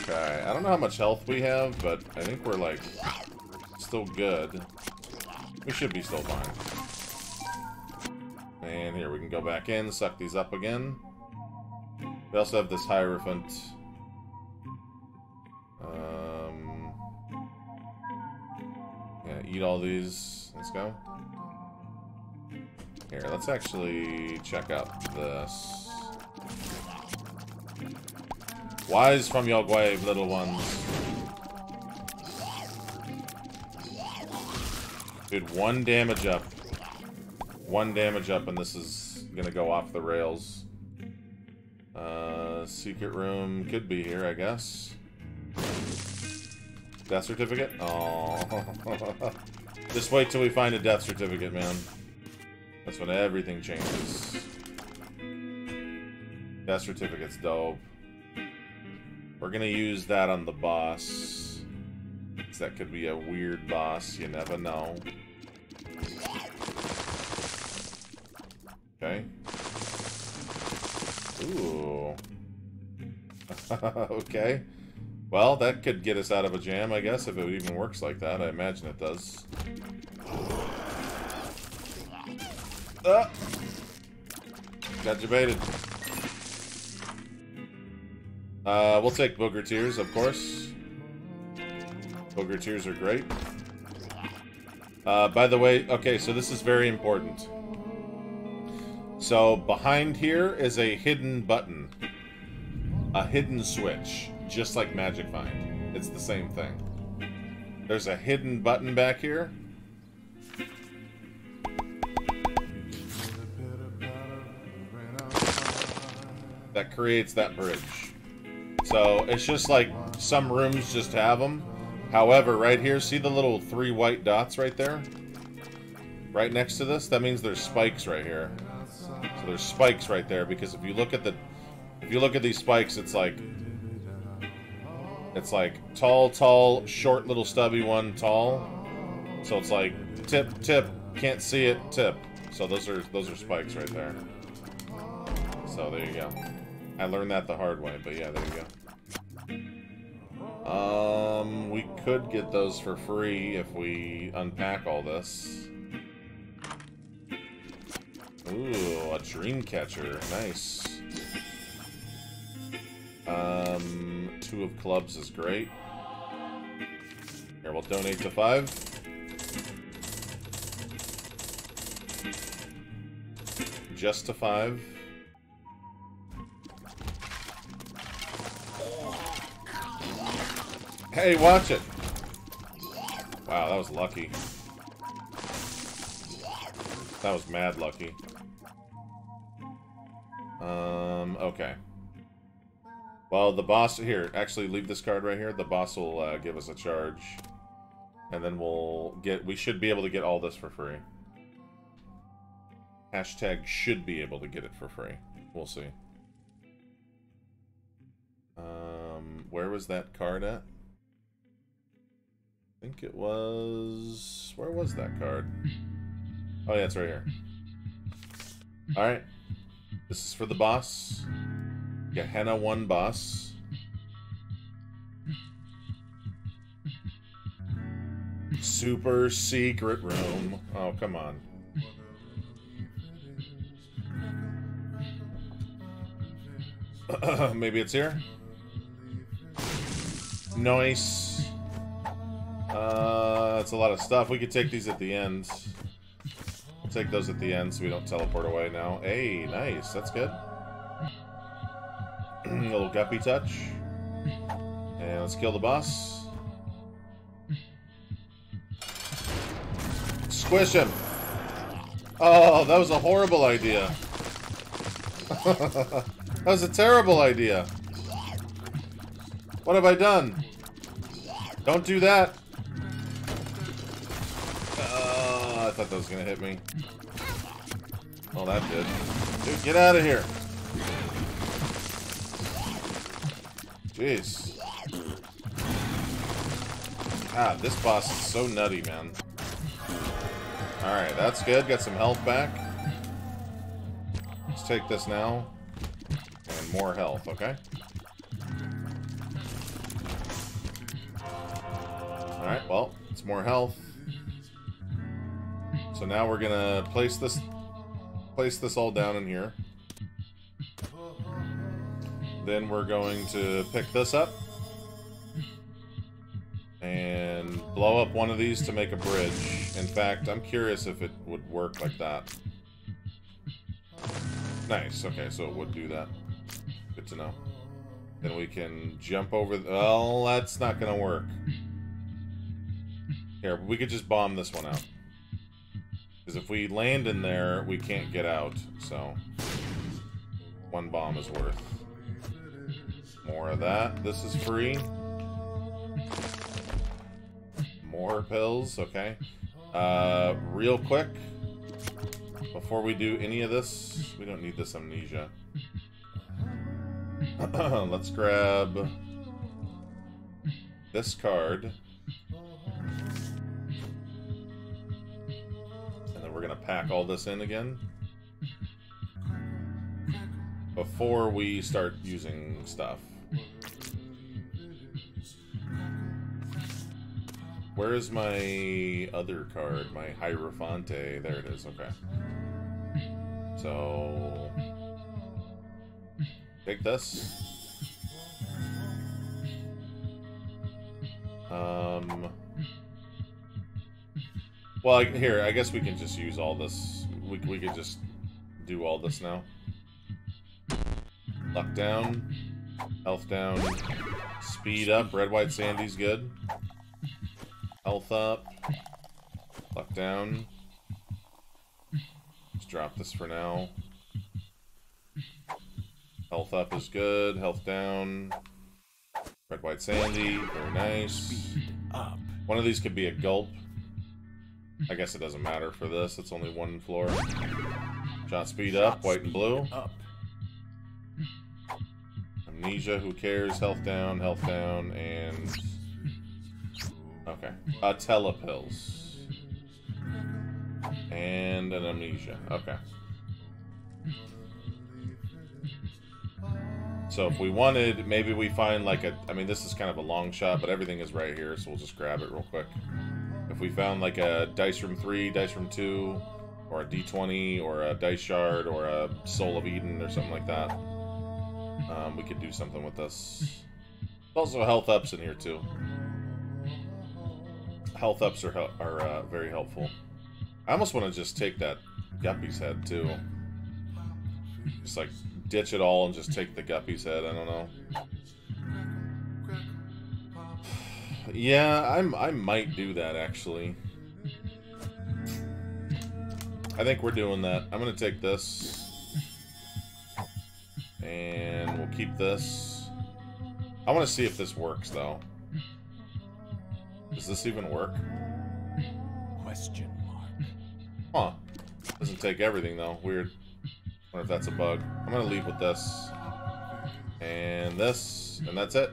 Okay, I don't know how much health we have, but I think we're like still good. We should be still fine. And here we can go back in, suck these up again. We also have this Hierophant. Um, yeah, eat all these. Let's go. Here, let's actually check out this. Wise from your grave, little ones. Dude, one damage up. One damage up and this is gonna go off the rails. Uh, secret room could be here, I guess. Death certificate? Oh. Just wait till we find a death certificate, man. That's when everything changes. Death certificate's dope. We're gonna use that on the boss. Cause that could be a weird boss, you never know. Okay. Ooh. okay. Well, that could get us out of a jam, I guess, if it even works like that. I imagine it does. Ah! Got debated. Uh, we'll take Booger Tears, of course. Booger Tears are great. Uh, by the way, okay, so this is very important. So behind here is a hidden button. A hidden switch, just like Magic Find. It's the same thing. There's a hidden button back here. That creates that bridge. So it's just like some rooms just have them. However, right here, see the little three white dots right there? Right next to this? That means there's spikes right here. So there's spikes right there because if you look at the if you look at these spikes, it's like it's like tall, tall, short little stubby one, tall. So it's like tip, tip, can't see it, tip. So those are those are spikes right there. So there you go. I learned that the hard way, but yeah, there you go. Um, we could get those for free if we unpack all this. Ooh, a dream catcher. Nice. Um, two of clubs is great. Here, we'll donate to five. Just to five. Hey, watch it! Wow, that was lucky. That was mad lucky. Um, okay. Well, the boss... Here, actually leave this card right here. The boss will uh, give us a charge. And then we'll get... We should be able to get all this for free. Hashtag should be able to get it for free. We'll see. Um, where was that card at? Think it was... Where was that card? Oh, yeah, it's right here. Alright. This is for the boss. Gehenna 1 boss. Super secret room. Oh, come on. Maybe it's here? Nice. Uh, that's a lot of stuff. We could take these at the end. We'll take those at the end so we don't teleport away now. Hey, nice. That's good. a little guppy touch. And let's kill the boss. Squish him! Oh, that was a horrible idea. that was a terrible idea. What have I done? Don't do that. Thought that was gonna hit me. Well, that did. Dude, get out of here! Jeez. Ah, this boss is so nutty, man. Alright, that's good. Got some health back. Let's take this now. And more health, okay? Alright, well, it's more health. So now we're gonna place this place this all down in here. Then we're going to pick this up and blow up one of these to make a bridge. In fact, I'm curious if it would work like that. Nice, okay, so it would do that. Good to know. Then we can jump over... Well, that's not gonna work. Here, we could just bomb this one out. Because if we land in there, we can't get out, so... One bomb is worth. More of that. This is free. More pills, okay. Uh, real quick, before we do any of this, we don't need this amnesia. Let's grab this card. We're gonna pack all this in again before we start using stuff. Where is my other card? My Hierophant. There it is. Okay. So take this. Um. Well, here, I guess we can just use all this. We, we could just do all this now. Luck down. Health down. Speed up. Red, white, sandy's good. Health up. Luck down. Just drop this for now. Health up is good. Health down. Red, white, sandy. Very nice. Speed up. One of these could be a gulp. I guess it doesn't matter for this. It's only one floor. Shot speed up. White and blue. Up. Amnesia. Who cares? Health down. Health down. And... Okay. Uh, telepills. And an amnesia. Okay. So if we wanted, maybe we find like a... I mean, this is kind of a long shot, but everything is right here, so we'll just grab it real quick. If we found like a Dice Room 3, Dice Room 2, or a D20, or a Dice Shard, or a Soul of Eden, or something like that, um, we could do something with this. Also, health ups in here too. Health ups are, are uh, very helpful. I almost want to just take that Guppy's head too. Just like ditch it all and just take the Guppy's head. I don't know. Yeah, I'm. I might do that actually. I think we're doing that. I'm gonna take this, and we'll keep this. I want to see if this works though. Does this even work? Question mark. Huh. Doesn't take everything though. Weird. Wonder if that's a bug. I'm gonna leave with this. And this. And that's it.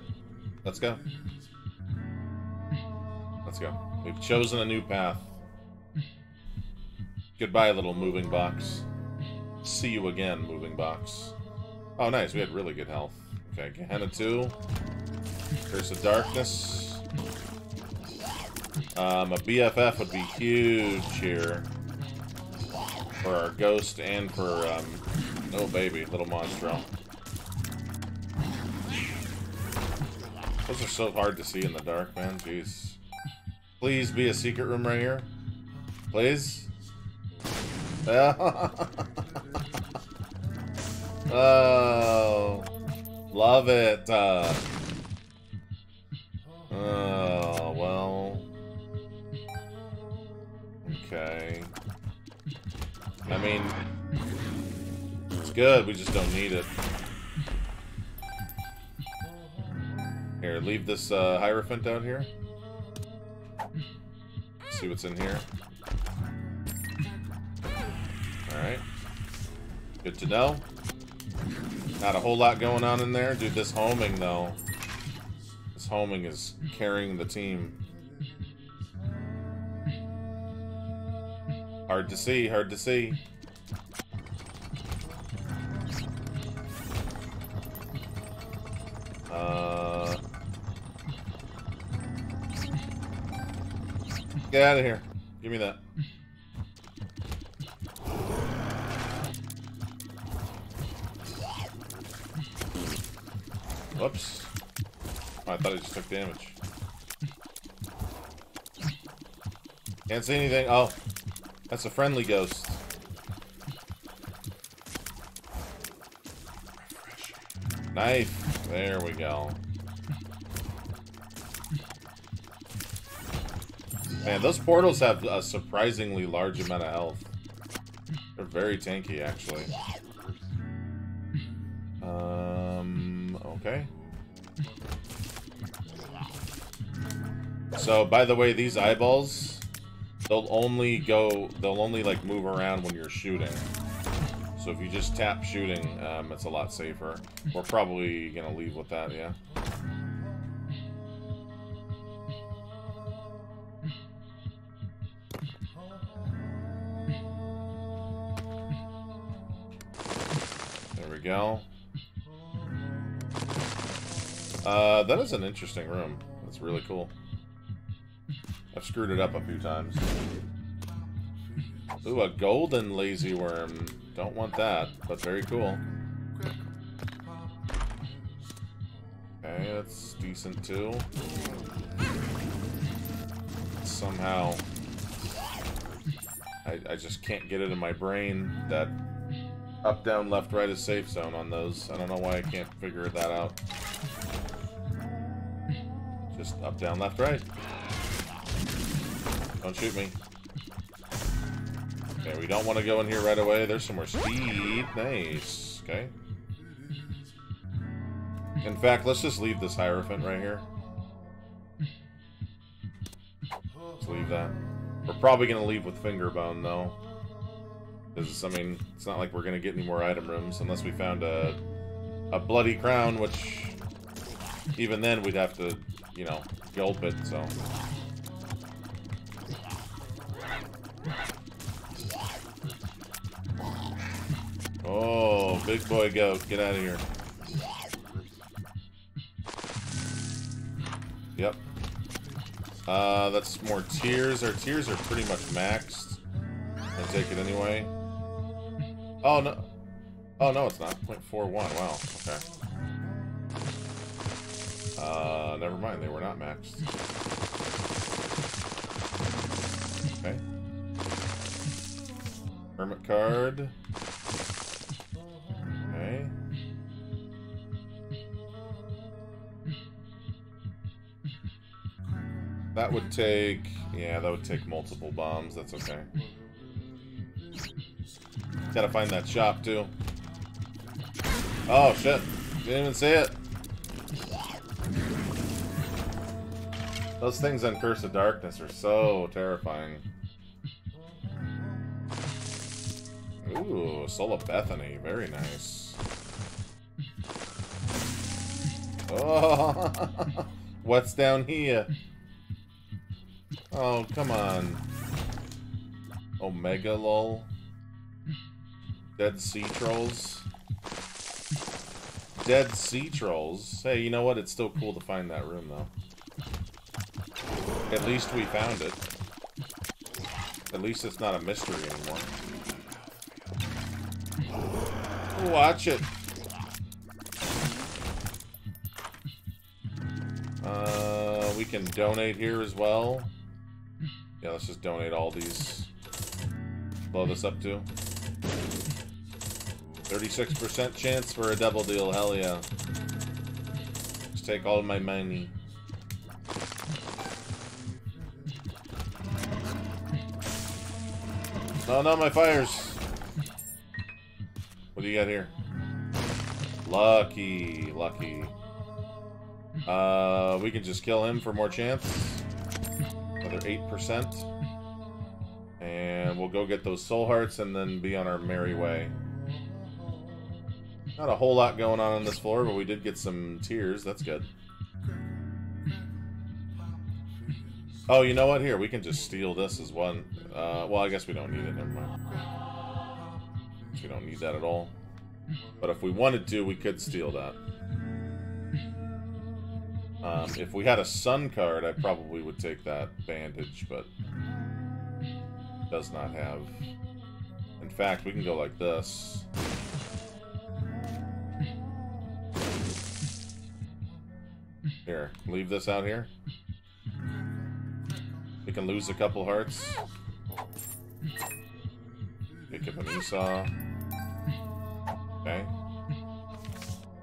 Let's go. Let's go. We've chosen a new path. Goodbye, little moving box. See you again, moving box. Oh, nice. We had really good health. Okay, Gehenna 2. Curse of Darkness. Um, a BFF would be huge here. For our ghost and for, um, oh baby, little monstro. Those are so hard to see in the dark, man. Jeez. Please be a secret room right here. Please. oh. Love it. Uh, oh, well. Okay. I mean, it's good, we just don't need it. Here, leave this uh, Hierophant out here. See what's in here. Alright. Good to know. Not a whole lot going on in there. Dude, this homing, though. This homing is carrying the team. Hard to see, hard to see. Uh... Get out of here. Give me that. Whoops. Oh, I thought I just took damage. Can't see anything. Oh, that's a friendly ghost. Knife. There we go. Man, those portals have a surprisingly large amount of health. They're very tanky, actually. Um, okay. So, by the way, these eyeballs, they'll only go, they'll only, like, move around when you're shooting. So if you just tap shooting, um, it's a lot safer. We're probably gonna leave with that, yeah. Uh, that is an interesting room. That's really cool. I've screwed it up a few times. Ooh, a golden lazy worm. Don't want that, but very cool. Okay, that's decent too. Somehow, I, I just can't get it in my brain that up, down, left, right is safe zone on those. I don't know why I can't figure that out. Just up, down, left, right. Don't shoot me. Okay, we don't want to go in here right away. There's some more speed. Nice. Okay. In fact, let's just leave this Hierophant right here. Let's leave that. We're probably going to leave with Fingerbone, though. Because, I mean, it's not like we're going to get any more item rooms unless we found a, a Bloody Crown, which even then we'd have to, you know, gulp it, so... Oh, big boy goat, get out of here. Yep. Uh, that's more tears. Our tears are pretty much maxed. I take it anyway. Oh, no. Oh, no, it's not. 0.41. Wow. Okay. Uh, never mind. They were not maxed. Okay. Hermit card. Okay. That would take... Yeah, that would take multiple bombs. That's okay. Gotta find that shop, too. Oh, shit. Didn't even see it. Those things on Curse of Darkness are so terrifying. Ooh, Soul of Bethany. Very nice. Oh, what's down here? Oh, come on. Omega lol. Dead Sea Scrolls. Dead Sea Scrolls. Hey, you know what? It's still cool to find that room, though. At least we found it. At least it's not a mystery anymore. Watch it. Uh, we can donate here as well. Yeah, let's just donate all these. Blow this up to. 36% chance for a double deal, hell yeah. Just take all my money. No, not my fires. What do you got here? Lucky, lucky. Uh, we can just kill him for more chance. Another 8%. And we'll go get those soul hearts and then be on our merry way. Not a whole lot going on on this floor, but we did get some tears. That's good. Oh, you know what? Here, we can just steal this as one. Uh, well, I guess we don't need it. Never mind. We don't need that at all. But if we wanted to, we could steal that. Um, if we had a sun card, I probably would take that bandage, but does not have. In fact, we can go like this. Here, leave this out here. We can lose a couple hearts. Pick up an Esau. Okay.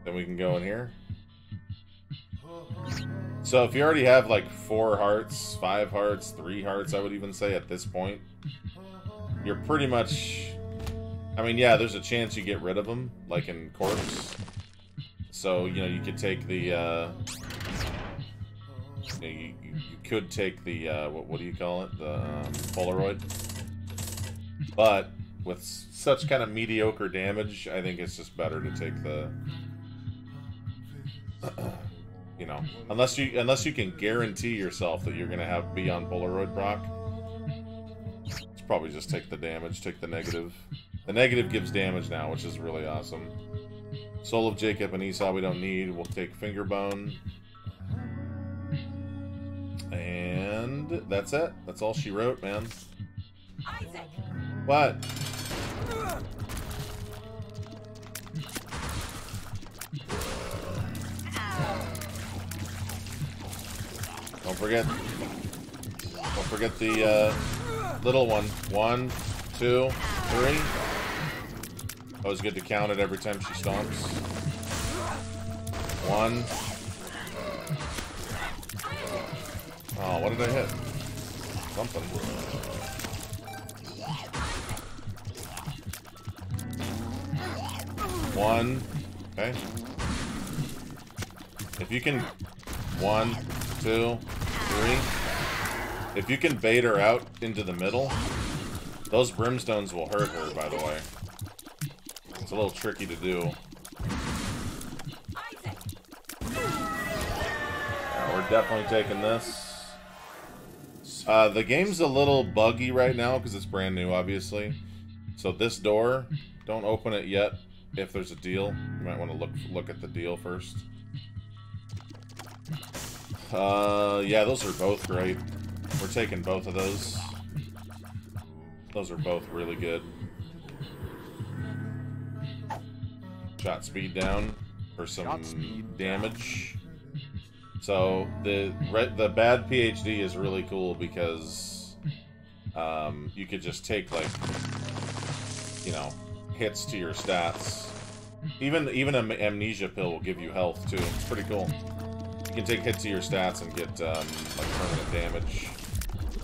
Then we can go in here. So if you already have like four hearts, five hearts, three hearts, I would even say at this point, you're pretty much... I mean, yeah, there's a chance you get rid of them, like in Corpse. So, you know, you could take the, uh... You, you, could take the, uh, what, what do you call it? The um, Polaroid. But, with such kind of mediocre damage, I think it's just better to take the... you know, unless you unless you can guarantee yourself that you're gonna have be on Polaroid proc, it's probably just take the damage, take the negative. The negative gives damage now, which is really awesome. Soul of Jacob and Esau we don't need. We'll take Fingerbone. And that's it. That's all she wrote, man. Isaac! What? Don't forget. Don't forget the uh, little one. One, two, three. Always good to count it every time she stomps. One. Oh, what did I hit? Something. One. Okay. If you can... One, two, three. If you can bait her out into the middle, those brimstones will hurt her, by the way. It's a little tricky to do. Yeah, we're definitely taking this. Uh, the game's a little buggy right now because it's brand new, obviously. So this door, don't open it yet. If there's a deal, you might want to look look at the deal first. Uh, yeah, those are both great. We're taking both of those. Those are both really good. Shot speed down for some damage. So the the bad PhD is really cool because um, you could just take like you know hits to your stats. Even even an amnesia pill will give you health too. It's pretty cool. You can take hits to your stats and get um, like permanent damage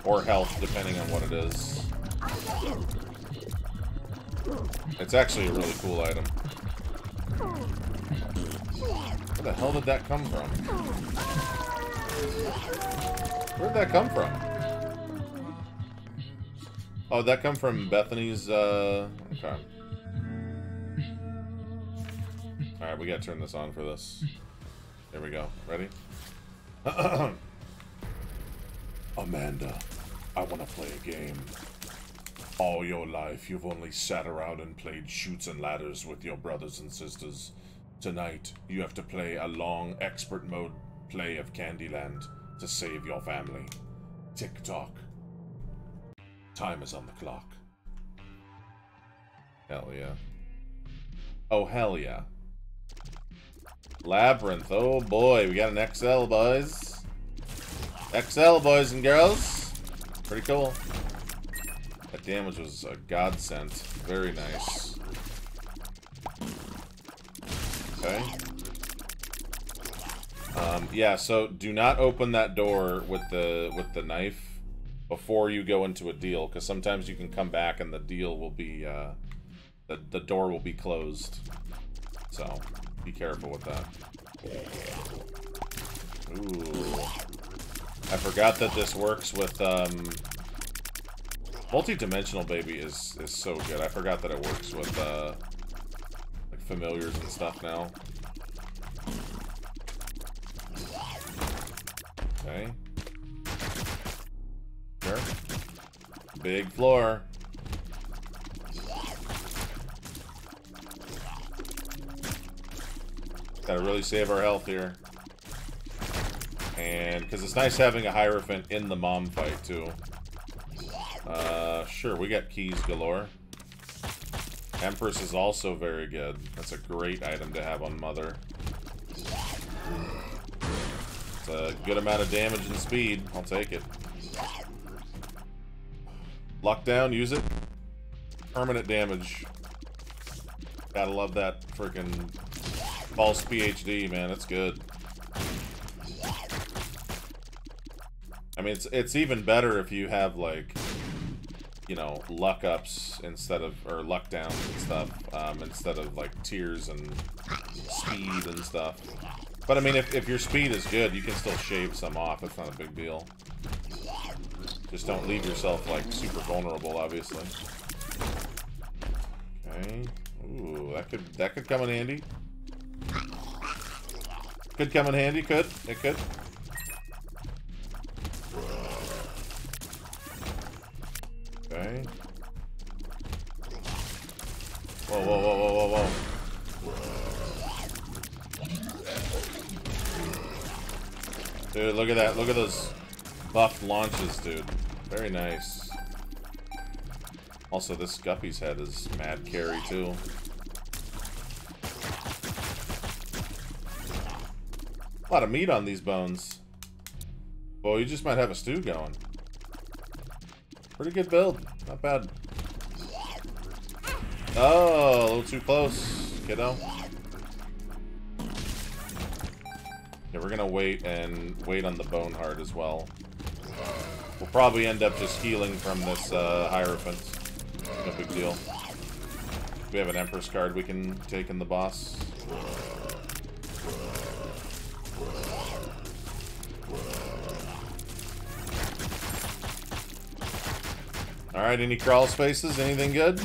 or health depending on what it is. It's actually a really cool item. Where the hell did that come from? Where'd that come from? Oh, that come from Bethany's, uh... Okay. Alright, we gotta turn this on for this. There we go. Ready? Amanda, I want to play a game. All your life, you've only sat around and played chutes and ladders with your brothers and sisters. Tonight, you have to play a long, expert mode play of Candyland to save your family. Tick tock. Time is on the clock. Hell yeah. Oh, hell yeah. Labyrinth. Oh boy, we got an XL, boys. XL, boys and girls. Pretty cool. That damage was a godsend. Very nice. Okay. Um, yeah, so do not open that door with the with the knife before you go into a deal, because sometimes you can come back and the deal will be uh, the the door will be closed. So be careful with that. Ooh. I forgot that this works with um, multi-dimensional baby is is so good. I forgot that it works with uh, familiars and stuff now. Okay. Sure. Big floor. Gotta really save our health here. And, because it's nice having a Hierophant in the mom fight, too. Uh, sure, we got keys galore. Empress is also very good. That's a great item to have on Mother. It's a good amount of damage and speed. I'll take it. Lockdown, use it. Permanent damage. Gotta love that freaking false PhD, man. It's good. I mean, it's it's even better if you have like, you know, luck ups instead of or luck downs and stuff um, instead of like tears and speed and stuff. But I mean, if if your speed is good, you can still shave some off. It's not a big deal. Just don't leave yourself like super vulnerable, obviously. Okay. Ooh, that could that could come in handy. Could come in handy. Could it could. Okay. Whoa, whoa, whoa, whoa, whoa, whoa. Dude, look at that. Look at those buffed launches, dude. Very nice. Also, this Guppy's head is mad carry, too. A lot of meat on these bones. Well, you just might have a stew going. Pretty good build. Not bad. Oh, a little too close, kiddo. Yeah, we're gonna wait and wait on the bone heart as well. We'll probably end up just healing from this uh, Hierophant. No big deal. We have an Empress card we can take in the boss. Alright, any crawl spaces? Anything good?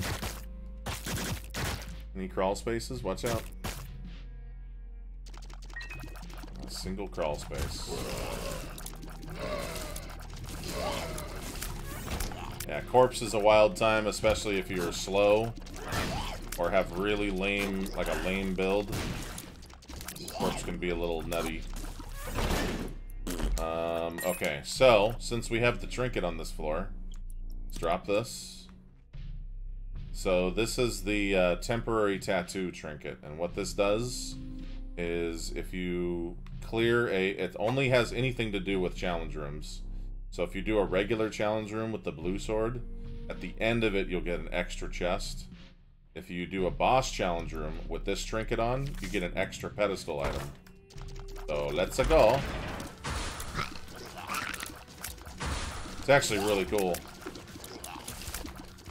Any crawl spaces? Watch out. A single crawl space. Yeah, corpse is a wild time, especially if you're slow or have really lame, like a lame build. Corpse can be a little nutty. Um, okay, so, since we have the trinket on this floor, let's drop this. So this is the uh, temporary tattoo trinket, and what this does is if you clear a, it only has anything to do with challenge rooms. So if you do a regular challenge room with the blue sword, at the end of it you'll get an extra chest. If you do a boss challenge room with this trinket on, you get an extra pedestal item. So let's go. It's actually really cool.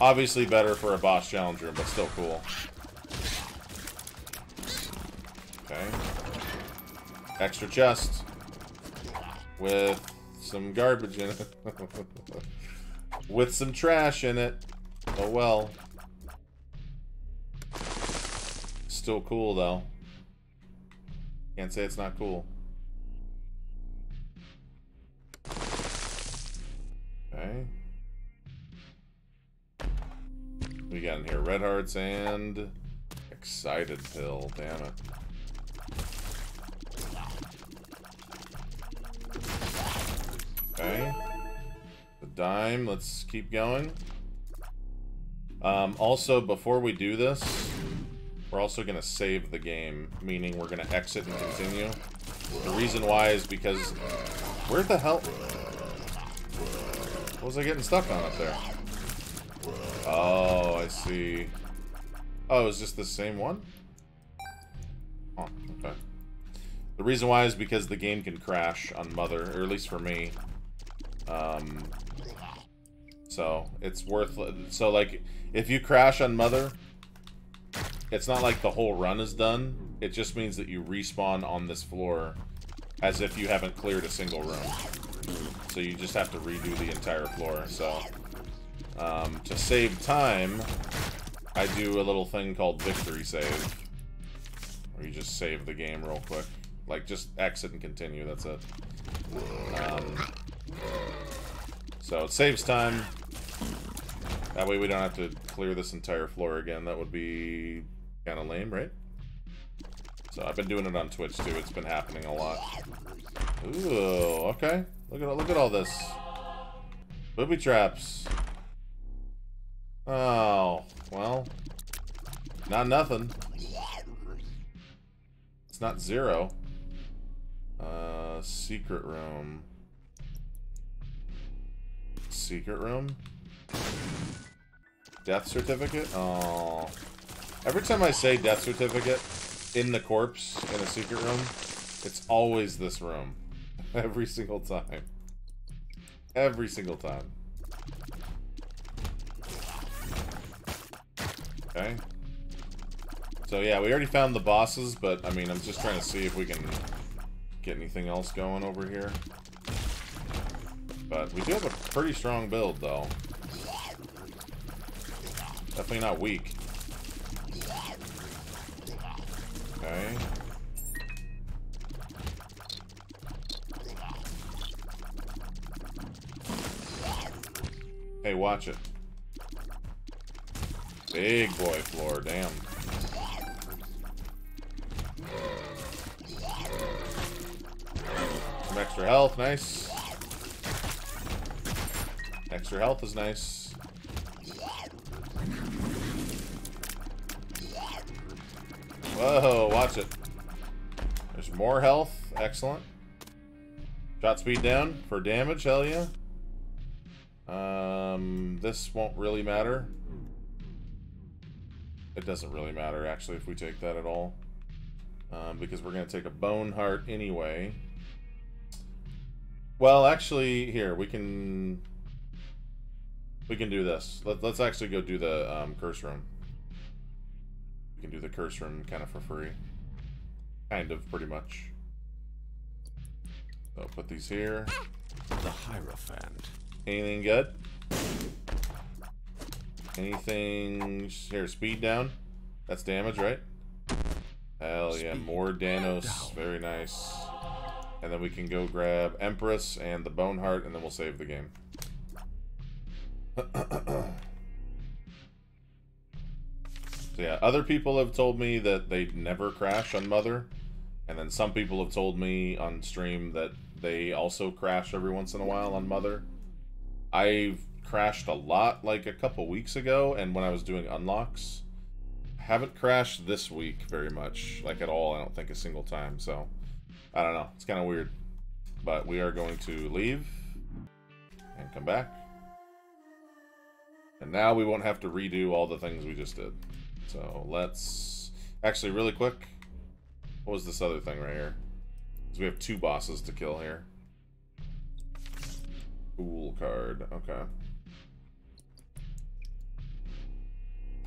Obviously better for a boss challenger, but still cool. Okay. Extra chest. With some garbage in it. With some trash in it. Oh well. Still cool though. Can't say it's not cool. Okay. We got in here red hearts and excited pill. Damn it. Okay. The dime. Let's keep going. Um, also, before we do this, we're also going to save the game, meaning we're going to exit and continue. The reason why is because... Where the hell... What was I getting stuck on up there? Oh, I see. Oh, is this the same one? Oh, okay. The reason why is because the game can crash on Mother, or at least for me. Um, so, it's worth... So, like, if you crash on Mother, it's not like the whole run is done. It just means that you respawn on this floor as if you haven't cleared a single room. So you just have to redo the entire floor. So um, to save time, I do a little thing called victory save. Where you just save the game real quick. Like, just exit and continue, that's it. Um, so it saves time. That way we don't have to clear this entire floor again. That would be kind of lame, right? So I've been doing it on Twitch too. It's been happening a lot. Ooh, okay. Look at look at all this. Booby traps. Oh, well. Not nothing. It's not zero. Uh, secret room. Secret room? Death certificate? Oh. Every time I say death certificate in the corpse in a secret room, it's always this room. Every single time. Every single time. Okay. So yeah, we already found the bosses, but I mean, I'm just trying to see if we can get anything else going over here. But we do have a pretty strong build, though. Definitely not weak. Okay. Hey, watch it. Big boy floor, damn. Some extra health, nice. Extra health is nice. Whoa, watch it. There's more health. Excellent. Shot speed down for damage. Hell yeah. Um, this won't really matter. It doesn't really matter, actually, if we take that at all. Um, because we're going to take a bone heart anyway. Well, actually, here, we can... We can do this. Let, us actually go do the um, curse room. We can do the curse room kind of for free. Kind of, pretty much. So put these here. The Hierophant. Anything good? Anything... Here, speed down. That's damage, right? Hell yeah, more Danos. Very nice. And then we can go grab Empress and the Bone Heart, and then we'll save the game. so yeah, other people have told me that they never crash on Mother. And then some people have told me on stream that they also crash every once in a while on Mother. I've crashed a lot like a couple weeks ago, and when I was doing unlocks. Haven't crashed this week very much, like at all, I don't think a single time, so I don't know. It's kind of weird. But we are going to leave and come back. And now we won't have to redo all the things we just did. So let's... Actually, really quick, what was this other thing right here? Because we have two bosses to kill here. Cool card, okay.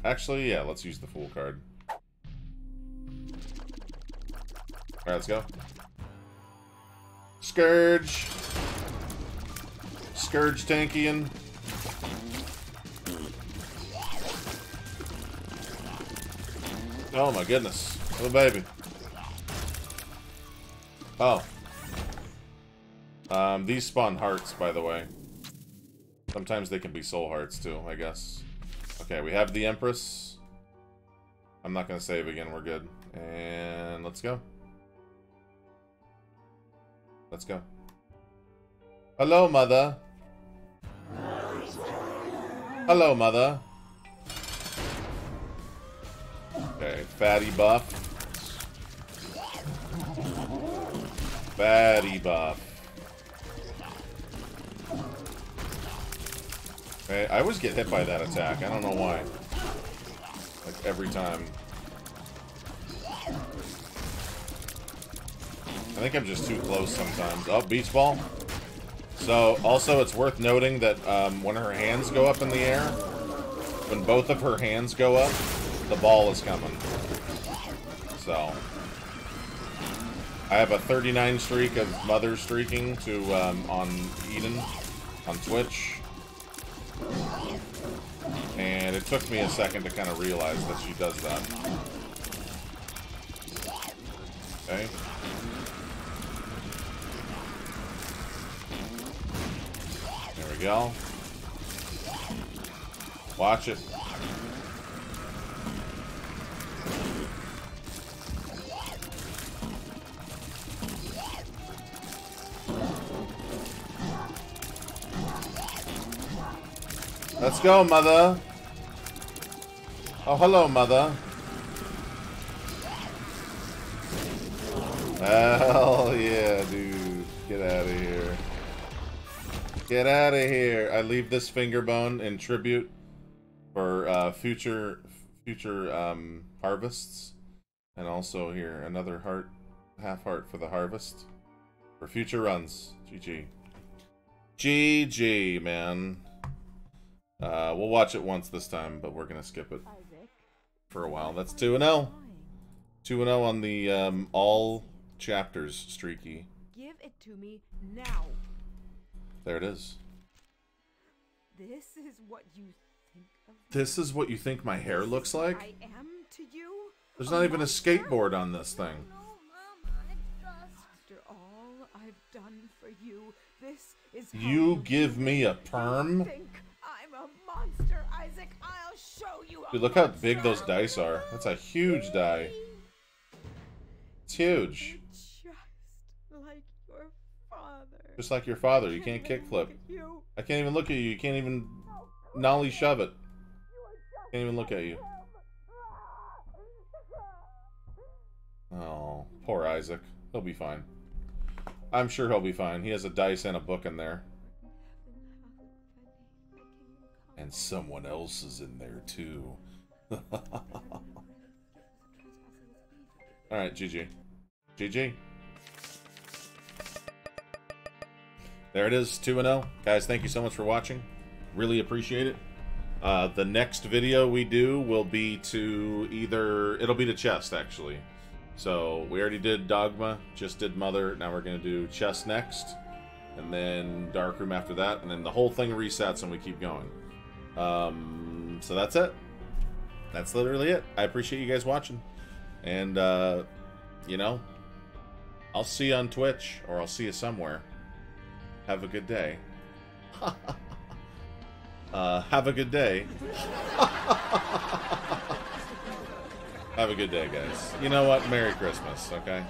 Actually, yeah, let's use the Fool card. Alright, let's go. Scourge! Scourge Tankian. Oh my goodness. Oh baby. Oh. Um, these spawn hearts, by the way. Sometimes they can be soul hearts, too, I guess. Okay, we have the Empress. I'm not going to save again, we're good. And let's go. Let's go. Hello, Mother. Hello, Mother. Okay, fatty buff. Fatty buff. I always get hit by that attack. I don't know why. Like, every time. I think I'm just too close sometimes. Oh, beach ball. So, also, it's worth noting that um, when her hands go up in the air, when both of her hands go up, the ball is coming. So, I have a 39 streak of mother streaking to um, on Eden on Twitch. And it took me a second to kind of realize that she does that. Okay. There we go. Watch it. Let's go, mother. Oh, hello, mother. Hell yeah, dude. Get out of here. Get out of here. I leave this finger bone in tribute for uh, future future um, harvests. And also here, another heart, half heart for the harvest. For future runs. GG. GG, man. Uh, we'll watch it once this time, but we're gonna skip it for a while. That's 2 0. 2 0 on the um, all chapters streaky. Give it to me now. There it is. This is what you think of. This is what you think my hair looks like? I am to you. There's not even a skateboard on this thing. After all I've done for you, this is You give me a perm? Dude, look how big those dice are. That's a huge die. It's huge. Just like your father. Just like your father, you can't kickflip. I can't even look at you. You can't even nollie shove it. Can't even look at you. Oh, poor Isaac. He'll be fine. I'm sure he'll be fine. He has a dice and a book in there. And someone else is in there too. Alright, GG. GG. There it is, 2 0. Guys, thank you so much for watching. Really appreciate it. Uh, the next video we do will be to either. It'll be to chest, actually. So we already did Dogma, just did Mother. Now we're going to do chest next. And then Dark Room after that. And then the whole thing resets and we keep going. Um, so that's it. That's literally it. I appreciate you guys watching. And, uh, you know, I'll see you on Twitch or I'll see you somewhere. Have a good day. uh, have a good day. have a good day, guys. You know what? Merry Christmas, okay?